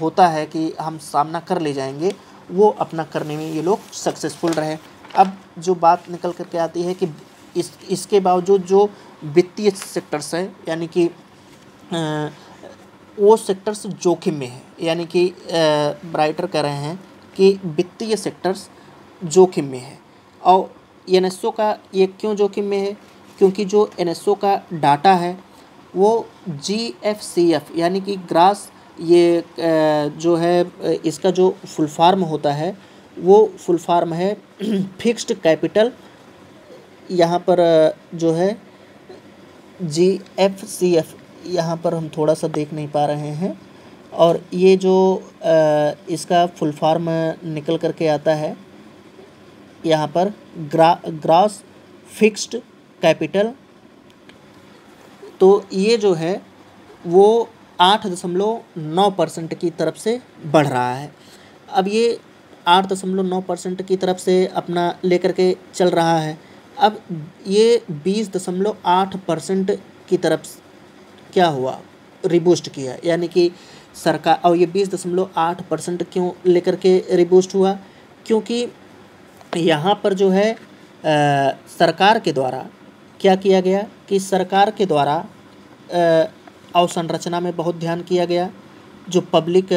होता है कि हम सामना कर ले जाएँगे, वो अपना करने में ये लोग सक्सेसफुल रहे। अब जो बात निकल करके आती है कि इस, इसके बावजूद जो वित्तीय सेक्टर्स है, यानी कि वो सेक्टर्स जोखिम में है। यानी कि ब्राइटर कह रहे हैं कि वित्तीय सेक्टर्स जोखिम में है। और एन का ये क्यों जोखिम में है? क्योंकि जो एन का डाटा है, वो जी एफ़ सी एफ़ यानी कि ग्रास, ये जो है, इसका जो फुल फार्म होता है, वो फुल फार्म है फिक्स्ड कैपिटल यहाँ पर जो है जी एफ़ सी एफ़ यहाँ पर हम थोड़ा सा देख नहीं पा रहे हैं। और ये जो इसका फुल फॉर्म निकल करके आता है, यहाँ पर ग्रा ग्रास फिक्स्ड कैपिटल तो ये जो है, वो आठ दशमलव नौ परसेंट की तरफ़ से बढ़ रहा है। अब ये आठ दशमलव नौ परसेंट की तरफ़ से अपना लेकर के चल रहा है। अब ये बीस दशमलव आठ परसेंट की तरफ़ क्या हुआ? रिबूस्ट किया। यानी कि सरकार और ये बीस दशमलव आठ परसेंट क्यों लेकर के रिबूस्ट हुआ? क्योंकि यहाँ पर जो है आ, सरकार के द्वारा क्या किया गया कि सरकार के द्वारा अवसंरचना में बहुत ध्यान किया गया। जो पब्लिक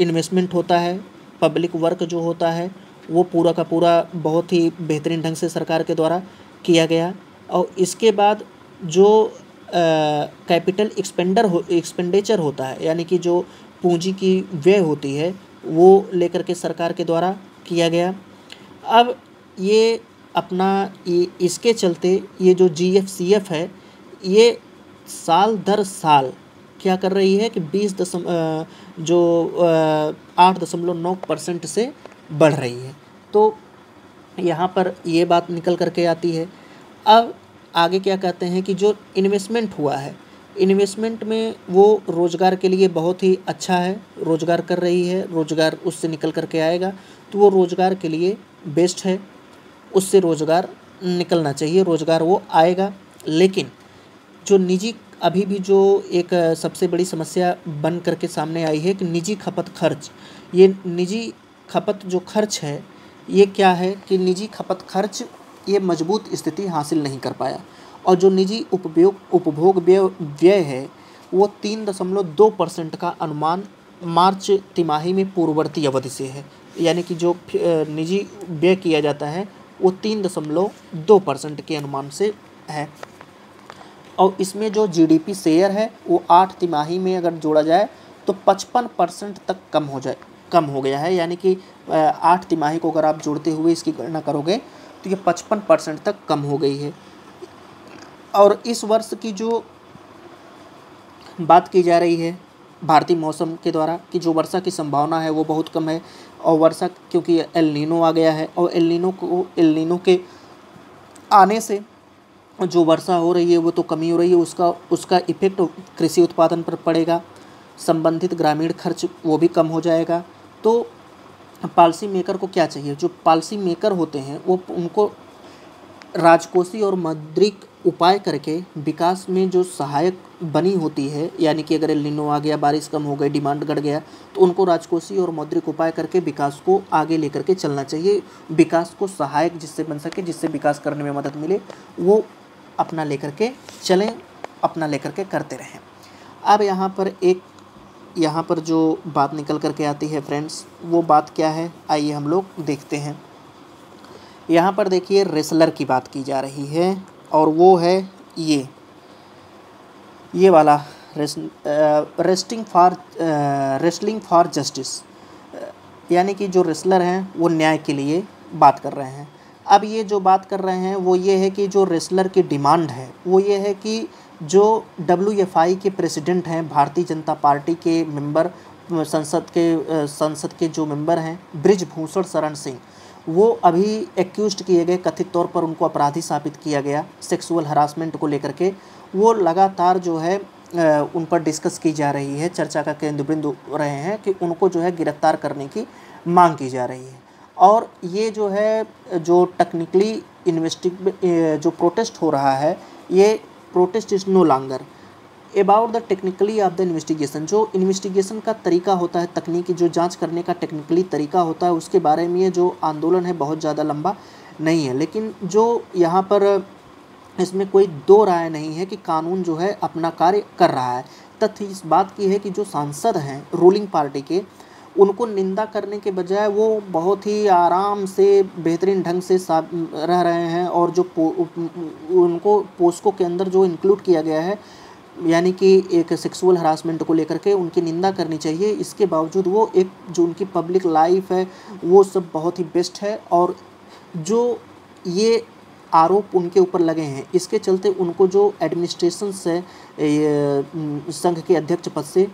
इन्वेस्टमेंट होता है पब्लिक वर्क जो होता है वो पूरा का पूरा बहुत ही बेहतरीन ढंग से सरकार के द्वारा किया गया। और इसके बाद जो कैपिटल एक्सपेंडर हो, एक्सपेंडिचर होता है, यानी कि जो पूंजी की व्यय होती है, वो लेकर के सरकार के द्वारा किया गया। अब ये अपना, ये इसके चलते ये जो जी एफ़ सी एफ़ है, ये साल दर साल क्या कर रही है कि बीस दशम जो आठ दशमलव नौ परसेंट से बढ़ रही है। तो यहाँ पर ये बात निकल करके आती है। अब आगे क्या कहते हैं कि जो इन्वेस्टमेंट हुआ है इन्वेस्टमेंट में वो रोज़गार के लिए बहुत ही अच्छा है, रोज़गार कर रही है, रोज़गार उससे निकल कर के आएगा तो वो रोज़गार के लिए बेस्ट है। उससे रोज़गार निकलना चाहिए, रोज़गार वो आएगा। लेकिन जो निजी, अभी भी जो एक सबसे बड़ी समस्या बन करके सामने आई है कि निजी खपत खर्च, ये निजी खपत जो खर्च है, ये क्या है कि निजी खपत खर्च ये मज़बूत स्थिति हासिल नहीं कर पाया। और जो निजी उपभोग व्यय व्यय है, वो तीन दशमलव दो परसेंट का अनुमान मार्च तिमाही में पूर्ववर्ती अवधि से है। यानी कि जो निजी व्यय किया जाता है, वो तीन दशमलव दो परसेंट के अनुमान से है। और इसमें जो जीडीपी शेयर है, वो आठ तिमाही में अगर जोड़ा जाए तो पचपन परसेंट तक कम हो जाए। कम हो गया है, यानी कि आठ तिमाही को अगर आप जोड़ते हुए इसकी गणना करोगे तो ये पचपन परसेंट तक कम हो गई है। और इस वर्ष की जो बात की जा रही है, भारतीय मौसम के द्वारा, कि जो वर्षा की संभावना है वो बहुत कम है, और वर्षा, क्योंकि एल नीनो आ गया है, और एल नीनो को एल नीनो के आने से जो वर्षा हो रही है वो तो कमी हो रही है, उसका उसका इफ़ेक्ट कृषि उत्पादन पर पड़ेगा, संबंधित ग्रामीण खर्च वो भी कम हो जाएगा तो पॉलिसी मेकर को क्या चाहिए? जो पॉलिसी मेकर होते हैं, वो उनको राजकोषीय और मौद्रिक उपाय करके विकास में जो सहायक बनी होती है, यानी कि अगर एलिनो आ गया, बारिश कम हो गई, डिमांड घट गया तो उनको राजकोषीय और मौद्रिक उपाय करके विकास को आगे लेकर के चलना चाहिए। विकास को सहायक जिससे बन सके, जिससे विकास करने में मदद मिले, वो अपना लेकर के चलें, अपना लेकर के करते रहें। अब यहाँ पर एक यहाँ पर जो बात निकल कर के आती है फ्रेंड्स वो बात क्या है? आइए हम लोग देखते हैं। यहाँ पर देखिए रेसलर की बात की जा रही है और वो है ये। ये वाला resting for wrestling for justice यानी कि जो रेसलर हैं, वो न्याय के लिए बात कर रहे हैं। अब ये जो बात कर रहे हैं, वो ये है कि जो रेसलर की डिमांड है, वो ये है कि जो डब्ल्यू एफ़ आई के प्रेसिडेंट हैं, भारतीय जनता पार्टी के मेंबर संसद के संसद के जो मेंबर हैं, ब्रिजभूषण शरण सिंह, वो अभी एक्यूज किए गए, कथित तौर पर उनको अपराधी साबित किया गया सेक्सुअल हरासमेंट को लेकर के। वो लगातार जो है उन पर डिस्कस की जा रही है, चर्चा का केंद्र बिंदु रहे हैं कि उनको जो है गिरफ़्तार करने की मांग की जा रही है। और ये जो है, जो टेक्निकली इन्वेस्टिग जो प्रोटेस्ट हो रहा है, ये protest is no longer about the technically of the investigation जो इन्वेस्टिगेशन का तरीका होता है, तकनीकी जो जाँच करने का टेक्निकली तरीका होता है, उसके बारे में जो आंदोलन है बहुत ज़्यादा लंबा नहीं है। लेकिन जो यहाँ पर इसमें कोई दो राय नहीं है कि कानून जो है अपना कार्य कर रहा है। तथ्य इस बात की है कि जो सांसद हैं रूलिंग पार्टी के उनको निंदा करने के बजाय वो बहुत ही आराम से बेहतरीन ढंग से रह रहे हैं और जो पो, उनको पोस्को के अंदर जो इंक्लूड किया गया है यानी कि एक सेक्सुअल हरासमेंट को लेकर के उनकी निंदा करनी चाहिए। इसके बावजूद वो एक जो उनकी पब्लिक लाइफ है वो सब बहुत ही बेस्ट है और जो ये आरोप उनके ऊपर लगे हैं इसके चलते उनको जो एडमिनिस्ट्रेशन से संघ के अध्यक्ष पद से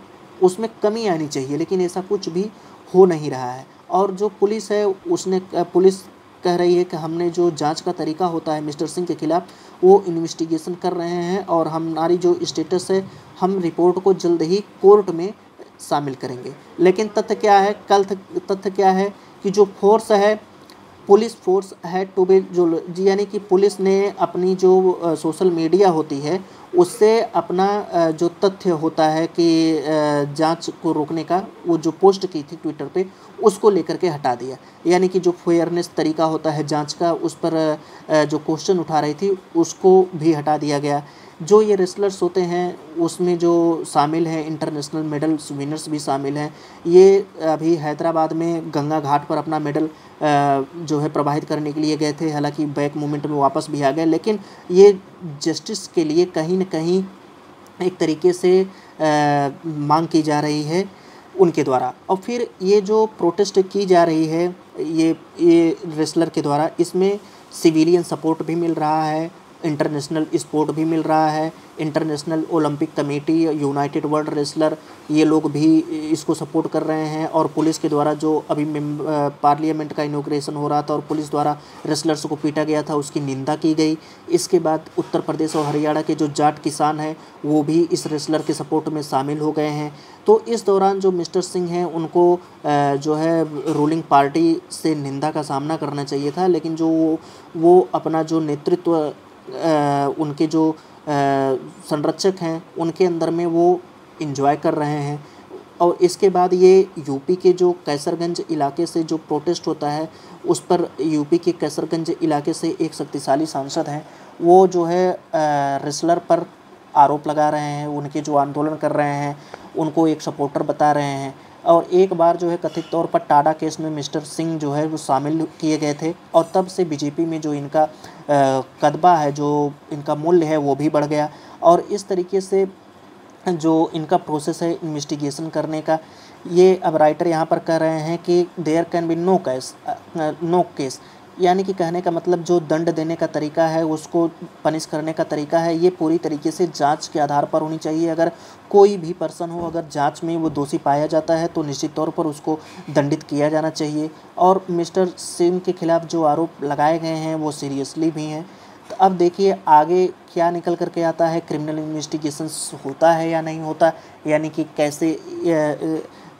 उसमें कमी आनी चाहिए, लेकिन ऐसा कुछ भी हो नहीं रहा है। और जो पुलिस है, उसने पुलिस कह रही है कि हमने जो जाँच का तरीका होता है मिस्टर सिंह के खिलाफ, वो इन्वेस्टिगेशन कर रहे हैं और हमारी जो स्टेटस है, हम रिपोर्ट को जल्द ही कोर्ट में शामिल करेंगे। लेकिन तथ्य क्या है, कल तथ्य क्या है कि जो फोर्स है, पुलिस फोर्स है टू बी, जो यानी कि पुलिस ने अपनी जो सोशल मीडिया होती है उससे अपना जो तथ्य होता है कि जाँच को रोकने का, वो जो पोस्ट की थी ट्विटर पे, उसको लेकर के हटा दिया। यानी कि जो फेयरनेस तरीका होता है जाँच का, उस पर जो क्वेश्चन उठा रही थी, उसको भी हटा दिया गया। जो ये रेसलर्स होते हैं, उसमें जो शामिल हैं इंटरनेशनल मेडल्स विनर्स भी शामिल हैं, ये अभी हैदराबाद में गंगा घाट पर अपना मेडल जो है प्रवाहित करने के लिए गए थे। हालाँकि बैक मोमेंट में वापस भी आ गए, लेकिन ये जस्टिस के लिए कहीं ना कहीं एक तरीके से मांग की जा रही है उनके द्वारा। और फिर ये जो प्रोटेस्ट की जा रही है, ये ये रेसलर के द्वारा, इसमें सिविलियन सपोर्ट भी मिल रहा है इंटरनेशनल स्पोर्ट भी मिल रहा है, International Olympic Committee, United World Wrestler, ये लोग भी इसको सपोर्ट कर रहे हैं और पुलिस के द्वारा जो अभी पार्लियामेंट का इनोग्रेशन हो रहा था और पुलिस द्वारा रेसलर्स को पीटा गया था, उसकी निंदा की गई। इसके बाद उत्तर प्रदेश और हरियाणा के जो जाट किसान हैं, वो भी इस रेसलर के सपोर्ट में शामिल हो गए हैं। तो इस दौरान जो मिस्टर सिंह हैं, उनको जो है रूलिंग पार्टी से निंदा का सामना करना चाहिए था, लेकिन जो वो अपना जो नेतृत्व उनके जो संरक्षक हैं, उनके अंदर में वो इन्जॉय कर रहे हैं। और इसके बाद ये यूपी के जो कैसरगंज इलाके से जो प्रोटेस्ट होता है, उस पर यूपी के कैसरगंज इलाके से एक शक्तिशाली सांसद हैं। वो जो है रेसलर पर आरोप लगा रहे हैं, उनके जो आंदोलन कर रहे हैं, उनको एक सपोर्टर बता रहे हैं। और एक बार जो है कथित तौर पर टाडा केस में मिस्टर सिंह जो है वो शामिल किए गए थे और तब से बीजेपी में जो इनका कदबा है, जो इनका मूल्य है, वो भी बढ़ गया। और इस तरीके से जो इनका प्रोसेस है इन्वेस्टिगेशन करने का, ये अब राइटर यहाँ पर कह रहे हैं कि there can be no case no case यानी कि कहने का मतलब जो दंड देने का तरीका है, उसको पनिश करने का तरीका है, ये पूरी तरीके से जाँच के आधार पर होनी चाहिए। अगर कोई भी पर्सन हो, अगर जाँच में वो दोषी पाया जाता है तो निश्चित तौर पर उसको दंडित किया जाना चाहिए। और मिस्टर सिंह के खिलाफ़ जो आरोप लगाए गए हैं, वो सीरियसली भी हैं। तो अब देखिए, आगे क्या निकल करके आता है? क्रिमिनल इन्वेस्टिगेशन होता है या नहीं होता? यानी कि कैसे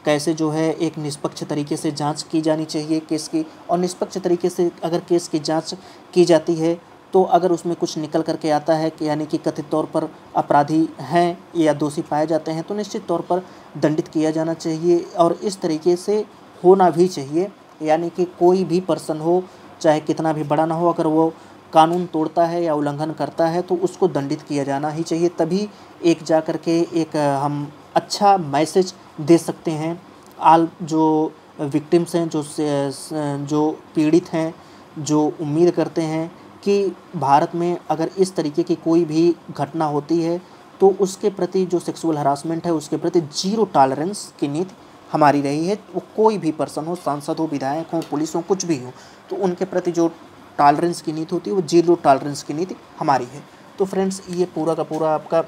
कैसे जो है एक निष्पक्ष तरीके से जाँच की जानी चाहिए केस की, और निष्पक्ष तरीके से अगर केस की जाँच की जाती है तो अगर उसमें कुछ निकल करके आता है कि यानी कि कथित तौर पर अपराधी हैं या दोषी पाए जाते हैं तो निश्चित तौर पर दंडित किया जाना चाहिए और इस तरीके से होना भी चाहिए। यानी कि कोई भी पर्सन हो, चाहे कितना भी बड़ा ना हो, अगर वो कानून तोड़ता है या उल्लंघन करता है तो उसको दंडित किया जाना ही चाहिए। तभी एक जा कर के एक, हम अच्छा मैसेज दे सकते हैं। आल जो विक्टिम्स हैं, जो जो पीड़ित हैं, जो उम्मीद करते हैं कि भारत में अगर इस तरीके की कोई भी घटना होती है तो उसके प्रति जो सेक्सुअल हरासमेंट है, उसके प्रति ज़ीरो टॉलरेंस की नीति हमारी रही है। वो कोई भी पर्सन हो, सांसद हो, विधायक हो, पुलिस हो, कुछ भी हो तो उनके प्रति जो टॉलरेंस की नीति होती है, वो ज़ीरो टॉलरेंस की नीति हमारी है। तो फ्रेंड्स ये पूरा का पूरा आपका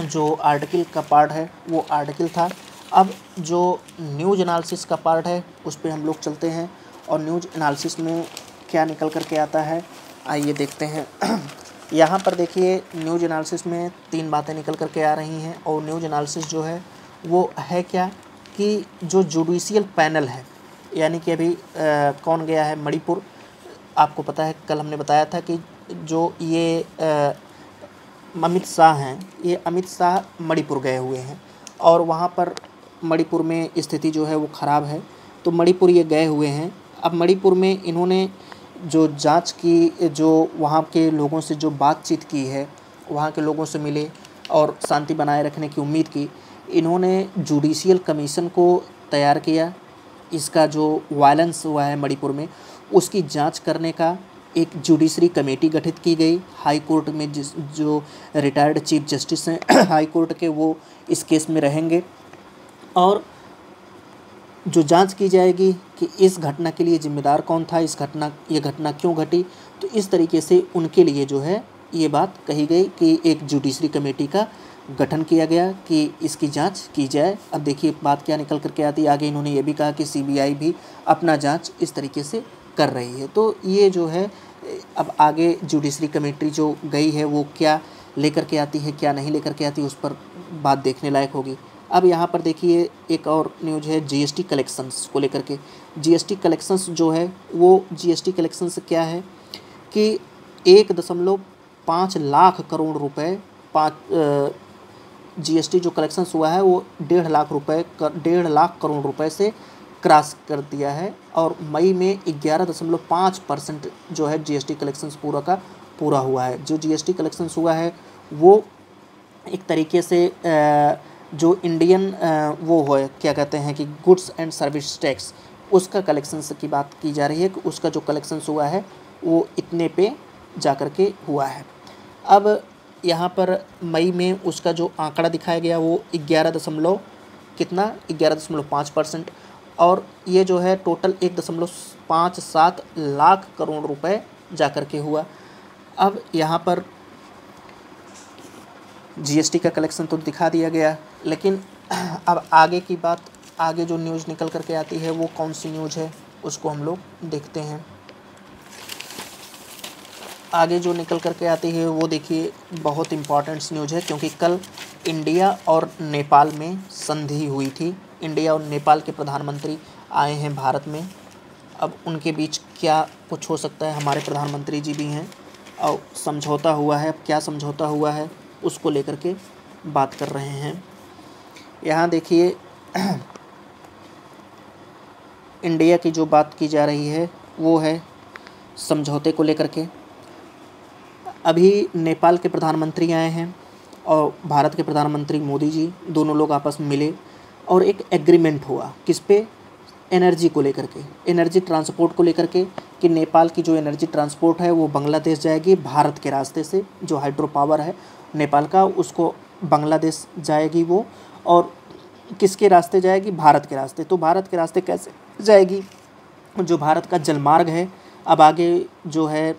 जो आर्टिकल का पार्ट है, वो आर्टिकल था। अब जो न्यूज़ एनालिसिस का पार्ट है उस पर हम लोग चलते हैं और न्यूज़ एनालिसिस में क्या निकल कर के आता है आइए देखते हैं। यहाँ पर देखिए न्यूज़ एनालिसिस में तीन बातें निकल कर के आ रही हैं और न्यूज़ एनालिसिस जो है वो है क्या कि जो जुडिशियल पैनल है यानी कि अभी आ, कौन गया है? मणिपुर। आपको पता है कल हमने बताया था कि जो ये अमित शाह हैं ये अमित शाह मणिपुर गए हुए हैं और वहाँ पर मणिपुर में स्थिति जो है वो ख़राब है। तो मणिपुर ये गए हुए हैं। अब मणिपुर में इन्होंने जो जाँच की, जो वहाँ के लोगों से जो बातचीत की है, वहाँ के लोगों से मिले और शांति बनाए रखने की उम्मीद की, इन्होंने जुडिशियल कमीशन को तैयार किया। इसका जो वायलेंस हुआ है मणिपुर में, उसकी जाँच करने का एक जुडिशरी कमेटी गठित की गई। हाई कोर्ट में जिस, जो रिटायर्ड चीफ जस्टिस हैं, हाई कोर्ट के वो इस केस में रहेंगे। और जो जाँच की जाएगी कि इस घटना के लिए जिम्मेदार कौन था, इस घटना, ये घटना क्यों घटी तो इस तरीके से उनके लिए जो है ये बात कही गई कि एक जुडिशरी कमेटी का गठन किया गया कि इसकी जाँच की जाए। अब देखिए, बात क्या निकल करके आती है। आगे इन्होंने ये भी कहा कि सीबीआई भी अपना जाँच इस तरीके से कर रही है। तो ये जो है, अब आगे जुडिशरी कमेटी जो गई है, वो क्या लेकर के आती है, क्या नहीं लेकर के आती उस पर बात देखने लायक होगी। अब यहाँ पर देखिए, एक और न्यूज़ है जीएसटी कलेक्शंस को लेकर के। जीएसटी कलेक्शंस जो है, वो जीएसटी कलेक्शंस क्या है कि एक दशमलव पाँच लाख करोड़ रुपए पाँच जीएसटी जो कलेक्शंस हुआ है, वो डेढ़ लाख रुपए डेढ़ लाख करोड़ रुपए से क्रॉस कर दिया है और मई में ग्यारह दशमलव पाँच परसेंट जो है जीएसटी कलेक्शंस पूरा का पूरा हुआ है। जो जीएसटी कलेक्शंस हुआ है, वो एक तरीके से जो इंडियन वो है, क्या कहते हैं कि गुड्स एंड सर्विस टैक्स उसका कलेक्शंस की बात की जा रही है कि उसका जो कलेक्शंस हुआ है, वो इतने पे जा कर के हुआ है। अब यहाँ पर मई में उसका जो आंकड़ा दिखाया गया, वो ग्यारह दशमलव कितना? ग्यारह दशमलव पाँच परसेंट। और ये जो है टोटल एक दशमलव पाँच सात लाख करोड़ रुपए जा कर के हुआ। अब यहाँ पर जीएसटी का कलेक्शन तो दिखा दिया गया। लेकिन अब आगे की बात, आगे जो न्यूज़ निकल करके आती है, वो कौन सी न्यूज़ है, उसको हम लोग देखते हैं। आगे जो निकल करके आती है, वो देखिए, बहुत इम्पॉर्टेंट्स न्यूज़ है, क्योंकि कल इंडिया और नेपाल में संधि हुई थी। इंडिया और नेपाल के प्रधानमंत्री आए हैं भारत में। अब उनके बीच क्या कुछ हो सकता है, हमारे प्रधानमंत्री जी भी हैं। और समझौता हुआ है, अब क्या समझौता हुआ है, उसको लेकर के बात कर रहे हैं। यहाँ देखिए, इंडिया की जो बात की जा रही है, वो है समझौते को लेकर के। अभी नेपाल के प्रधानमंत्री आए हैं और भारत के प्रधानमंत्री मोदी जी, दोनों लोग आपस में मिले और एक एग्रीमेंट हुआ। किस पे? एनर्जी को लेकर के। एनर्जी ट्रांसपोर्ट को लेकर के कि नेपाल की जो एनर्जी ट्रांसपोर्ट है, वो बांग्लादेश जाएगी, भारत के रास्ते से जो हाइड्रो पावर है, नेपाल का, उसको बांग्लादेश जाएगी वो। और किसके रास्ते जाएगी? भारत के रास्ते। तो भारत के रास्ते कैसे जाएगी? जो भारत का जलमार्ग है, अब आगे जो है,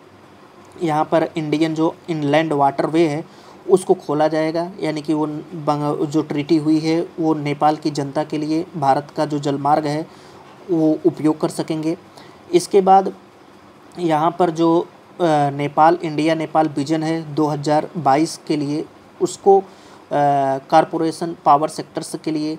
यहाँ पर इंडियन जो इनलैंड वाटरवे है, उसको खोला जाएगा। यानी कि वो जो ट्रीटी हुई है, वो नेपाल की जनता के लिए भारत का जो जलमार्ग है, वो उपयोग कर सकेंगे। इसके बाद यहाँ पर जो नेपाल इंडिया नेपाल विजन है 2022 के लिए, उसको कारपोरेशन पावर सेक्टर्स के लिए।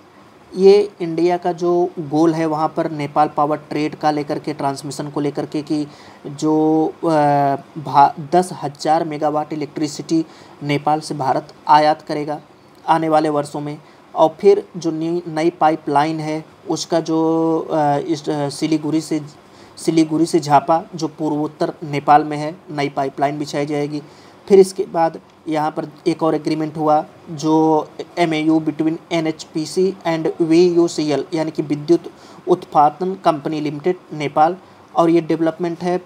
ये इंडिया का जो गोल है वहाँ पर नेपाल पावर ट्रेड का लेकर के ट्रांसमिशन को लेकर के कि जो भा, दस हज़ार मेगावाट इलेक्ट्रिसिटी नेपाल से भारत आयात करेगा आने वाले वर्षों में। और फिर जो नई नई पाइपलाइन है, उसका जो इस सिलीगुड़ी से सिलीगुड़ी से झापा, जो पूर्वोत्तर नेपाल में है, नई पाइपलाइन बिछाई जाएगी। फिर इसके बाद यहाँ पर एक और एग्रीमेंट हुआ, जो M A U between N H P C and V U C L यानी कि विद्युत उत्पादन कंपनी लिमिटेड नेपाल। और ये डेवलपमेंट है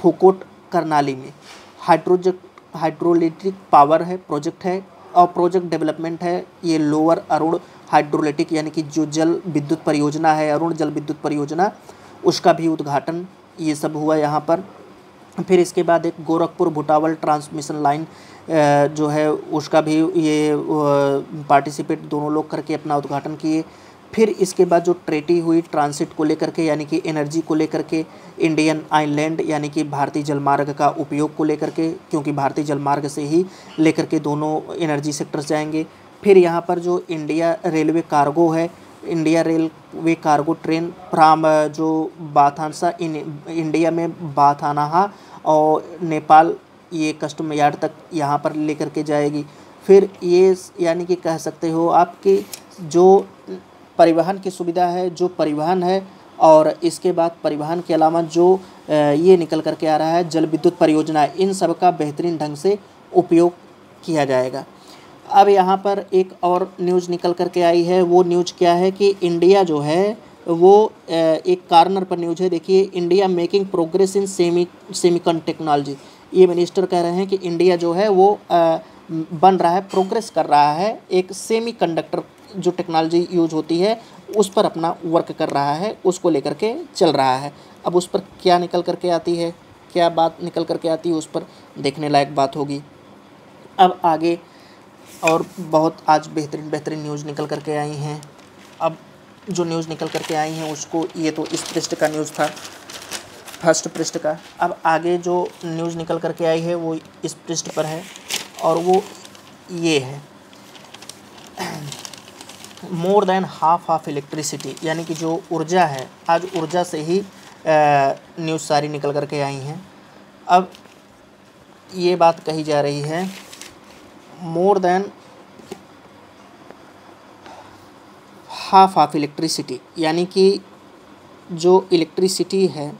फुकोट करनाली में। हाइड्रोजेक्ट हाइड्रोलिटिक पावर है प्रोजेक्ट है। और प्रोजेक्ट डेवलपमेंट है ये लोअर अरुण हाइड्रोलिटिक यानी कि जो जल विद्युत परियोजना है, अरुण जल विद्युत परियोजना, उसका भी उद्घाटन ये सब हुआ यहाँ पर। फिर इसके बाद एक गोरखपुर भुटावल ट्रांसमिशन लाइन जो है, उसका भी ये पार्टिसिपेट दोनों लोग करके अपना उद्घाटन किए। फिर इसके बाद जो ट्रेटी हुई ट्रांसिट को लेकर के, यानी कि एनर्जी को लेकर के, इंडियन आइलैंड, यानी कि भारतीय जलमार्ग का उपयोग को लेकर के, क्योंकि भारतीय जलमार्ग से ही लेकर के दोनों एनर्जी सेक्टर्स जाएँगे। फिर यहाँ पर जो इंडिया रेलवे कार्गो है India railway cargo train from जो बाथानसा इन इंडिया में बाथानाहा और नेपाल ये कस्टम यार्ड तक यहाँ पर लेकर के जाएगी। फिर ये यानी कि कह सकते हो आपकी जो परिवहन की सुविधा है, जो परिवहन है और इसके बाद परिवहन के अलावा जो ये निकल कर के आ रहा है, जल विद्युत परियोजना, इन सब का बेहतरीन ढंग से उपयोग किया जाएगा। अब यहाँ पर एक और न्यूज़ निकल कर के आई है। वो न्यूज़ क्या है कि इंडिया जो है, वो एक कार्नर पर न्यूज़ है। देखिए India making progress in semi semicon technology ये मिनिस्टर कह रहे हैं कि इंडिया जो है, वो बन रहा है प्रोग्रेस कर रहा है। एक सेमी कंडक्टर जो टेक्नोलॉजी यूज़ होती है, उस पर अपना वर्क कर रहा है, उसको लेकर के चल रहा है। अब उस पर क्या निकल कर के आती है? क्या बात निकल कर के आती है उस पर देखने लायक बात होगी। अब आगे और बहुत आज बेहतरीन बेहतरीन न्यूज़ निकल कर के आई हैं। अब जो न्यूज़ निकल कर के आई हैं, उसको ये तो इस पृष्ठ का न्यूज़ था, फ़र्स्ट पृष्ठ का। अब आगे जो न्यूज़ निकल कर के आई है, वो इस पृष्ठ पर है और वो ये है। More than half half electricity यानी कि जो ऊर्जा है, आज ऊर्जा से ही न्यूज़ सारी निकल कर के आई हैं। अब ये बात कही जा रही है more than half half electricity यानी कि जो इलेक्ट्रिसिटी है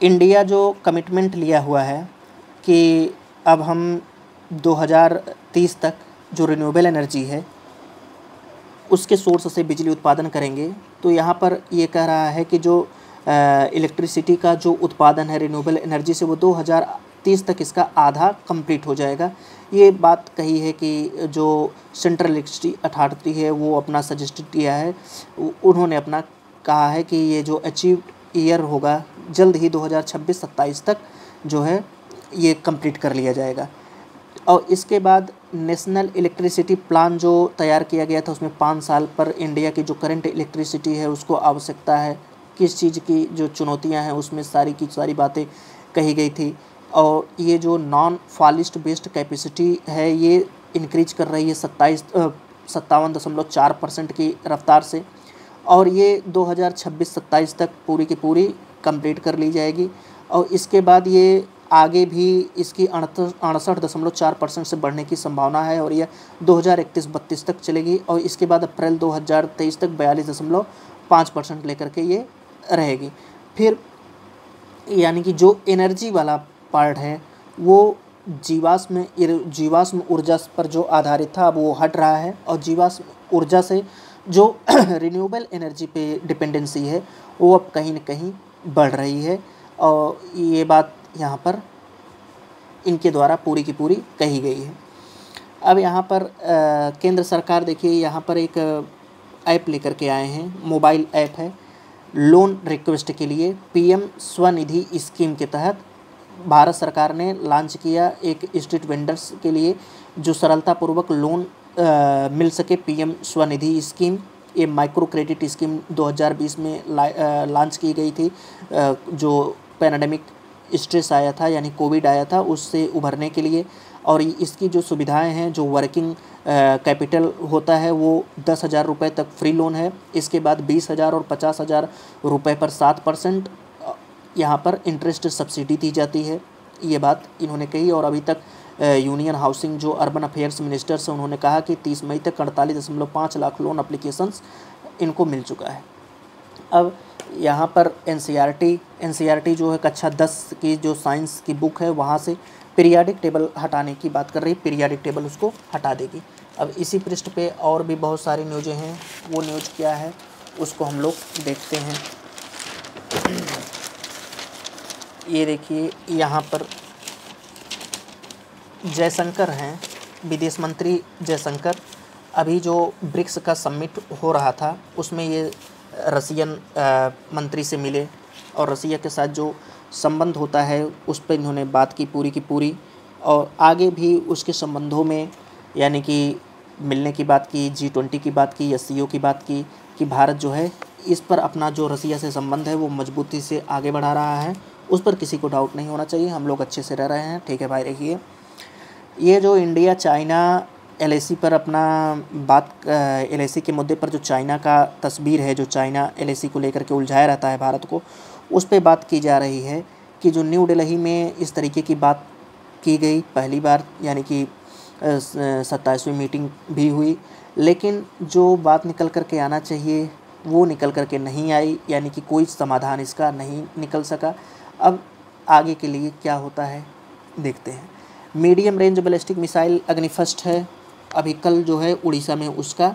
इंडिया जो कमिटमेंट लिया हुआ है कि अब हम 2030 तक जो रिन्यूएबल एनर्जी है, उसके सोर्स से बिजली उत्पादन करेंगे। तो यहाँ पर ये कह रहा है कि जो इलेक्ट्रिसिटी का जो उत्पादन है रिन्यूएबल एनर्जी से वो 2030 तक इसका आधा कंप्लीट हो जाएगा। ये बात कही है कि जो सेंट्रल अथॉरिटी है, वो अपना सजेस्ट किया है। उन्होंने अपना कहा है कि ये जो अचीव ईयर होगा, जल्द ही 2026-27 तक जो है, ये कंप्लीट कर लिया जाएगा। और इसके बाद नेशनल इलेक्ट्रिसिटी प्लान जो तैयार किया गया था, उसमें पाँच साल पर इंडिया की जो करंट इलेक्ट्रिसिटी है, उसको आवश्यकता है। किस चीज़ की जो चुनौतियाँ हैं, उसमें सारी की सारी बातें कही गई थी। और ये जो नॉन फॉलिस्ट बेस्ड कैपेसिटी है, ये इंक्रीज कर रही है सत्ताईस सत्तावन दशमलव चार परसेंट की रफ्तार से। और ये 2026-27 तक पूरी की पूरी कंप्लीट कर ली जाएगी। और इसके बाद ये आगे भी इसकी अड़सठ दशमलव चार परसेंट से बढ़ने की संभावना है और यह दो हज़ार इकतीस बत्तीस तक चलेगी और इसके बाद अप्रैल 2023 तक बयालीस दशमलव पाँच परसेंट लेकर के ये रहेगी। फिर यानी कि जो एनर्जी वाला पार्ट है वो जीवाश्म जीवाश्म ऊर्जा पर जो आधारित था अब वो हट रहा है और जीवाश्म ऊर्जा से जो रिन्यूएबल एनर्जी पे डिपेंडेंसी है वो अब कहीं ना कहीं बढ़ रही है और ये बात यहाँ पर इनके द्वारा पूरी की पूरी कही गई है। अब यहाँ पर आ, केंद्र सरकार देखिए यहाँ पर एक ऐप लेकर के आए हैं मोबाइल ऐप है लोन रिक्वेस्ट के लिए पीएम स्वनिधि स्कीम के तहत भारत सरकार ने लॉन्च किया एक स्ट्रीट वेंडर्स के लिए जो सरलतापूर्वक लोन आ, मिल सके पीएम स्वनिधि स्कीम ये माइक्रो क्रेडिट स्कीम 2020 में लॉन्च की गई थी। आ, जो पैराडमिक स्ट्रेस आया था यानी कोविड आया था उससे उभरने के लिए। और इसकी जो सुविधाएँ हैं जो वर्किंग कैपिटल होता है वो दस हज़ार रुपये तक फ्री लोन है। इसके बाद बीस हज़ार और पचास हज़ार रुपये पर सात परसेंट। यहाँ पर इंटरेस्ट सब्सिडी दी जाती है। ये बात इन्होंने कही और अभी तक यूनियन हाउसिंग जो अर्बन अफेयर्स मिनिस्टर्स हैं, उन्होंने कहा कि तीस मई तक अड़तालीस दशमलव पाँच लाख लोन अप्लीकेशंस इनको मिल चुका है। अब यहाँ पर एन सी आर टी जो है, कक्षा दस की जो साइंस की बुक है, वहाँ से पीरियाडिक टेबल हटाने की बात कर रही है। पीरियाडिक टेबल उसको हटा देगी। अब इसी पृष्ठ पे और भी बहुत सारी न्यूज़ें हैं। वो न्यूज़ क्या है, उसको हम लोग देखते हैं। ये देखिए, यहाँ पर जयशंकर हैं, विदेश मंत्री जयशंकर। अभी जो ब्रिक्स का समिट हो रहा था, उसमें ये रसियन मंत्री से मिले और रसिया के साथ जो संबंध होता है, उस पर इन्होंने बात की पूरी की पूरी और आगे भी उसके संबंधों में, यानी कि मिलने की बात की जी ट्वेंटी की बात की या एस की बात की, कि भारत जो है, इस पर अपना जो रसिया से संबंध है, वो मजबूती से आगे बढ़ा रहा है उस पर किसी को डाउट नहीं होना चाहिए, हम लोग अच्छे से रह रहे हैं, ठीक है भाई रखिए ये जो इंडिया चाइना एलएसी पर अपना बात एल के मुद्दे पर जो चाइना का तस्वीर है, जो चाइना एलएसी को लेकर के उलझाया रहता है भारत को, उस पर बात की जा रही है कि जो न्यू दिल्ली में इस तरीके की बात की गई पहली बार, यानी कि सत्ताईसवीं मीटिंग भी हुई, लेकिन जो बात निकल कर के आना चाहिए, वो निकल कर के नहीं आई, यानी कि कोई समाधान इसका नहीं निकल सका। अब आगे के लिए क्या होता है, देखते हैं। Medium range ballistic missile Agni first है। अभी कल जो है उड़ीसा में उसका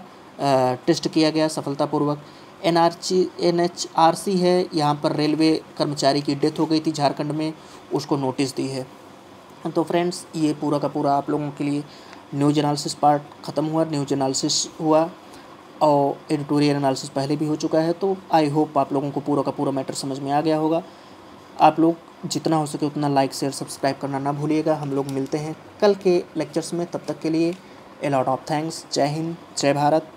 टेस्ट किया गया सफलतापूर्वक। N R C N H R C है। यहाँ पर रेलवे कर्मचारी की डेथ हो गई थी झारखंड में, उसको नोटिस दी है। तो फ्रेंड्स, ये पूरा का पूरा आप लोगों के लिए न्यूज़ एनालिसिस पार्ट ख़त्म हुआ। न्यूज़ एनालिसिस हुआ और एडिटोरियल एनालिसिस पहले भी हो चुका है। तो आई होप आप लोगों को पूरा का पूरा मैटर समझ में आ गया होगा। आप लोग जितना हो सके उतना लाइक शेयर सब्सक्राइब करना ना भूलिएगा। हम लोग मिलते हैं कल के लेक्चर्स में। तब तक के लिए ए लॉट ऑफ़ थैंक्स जय हिंद, जय भारत।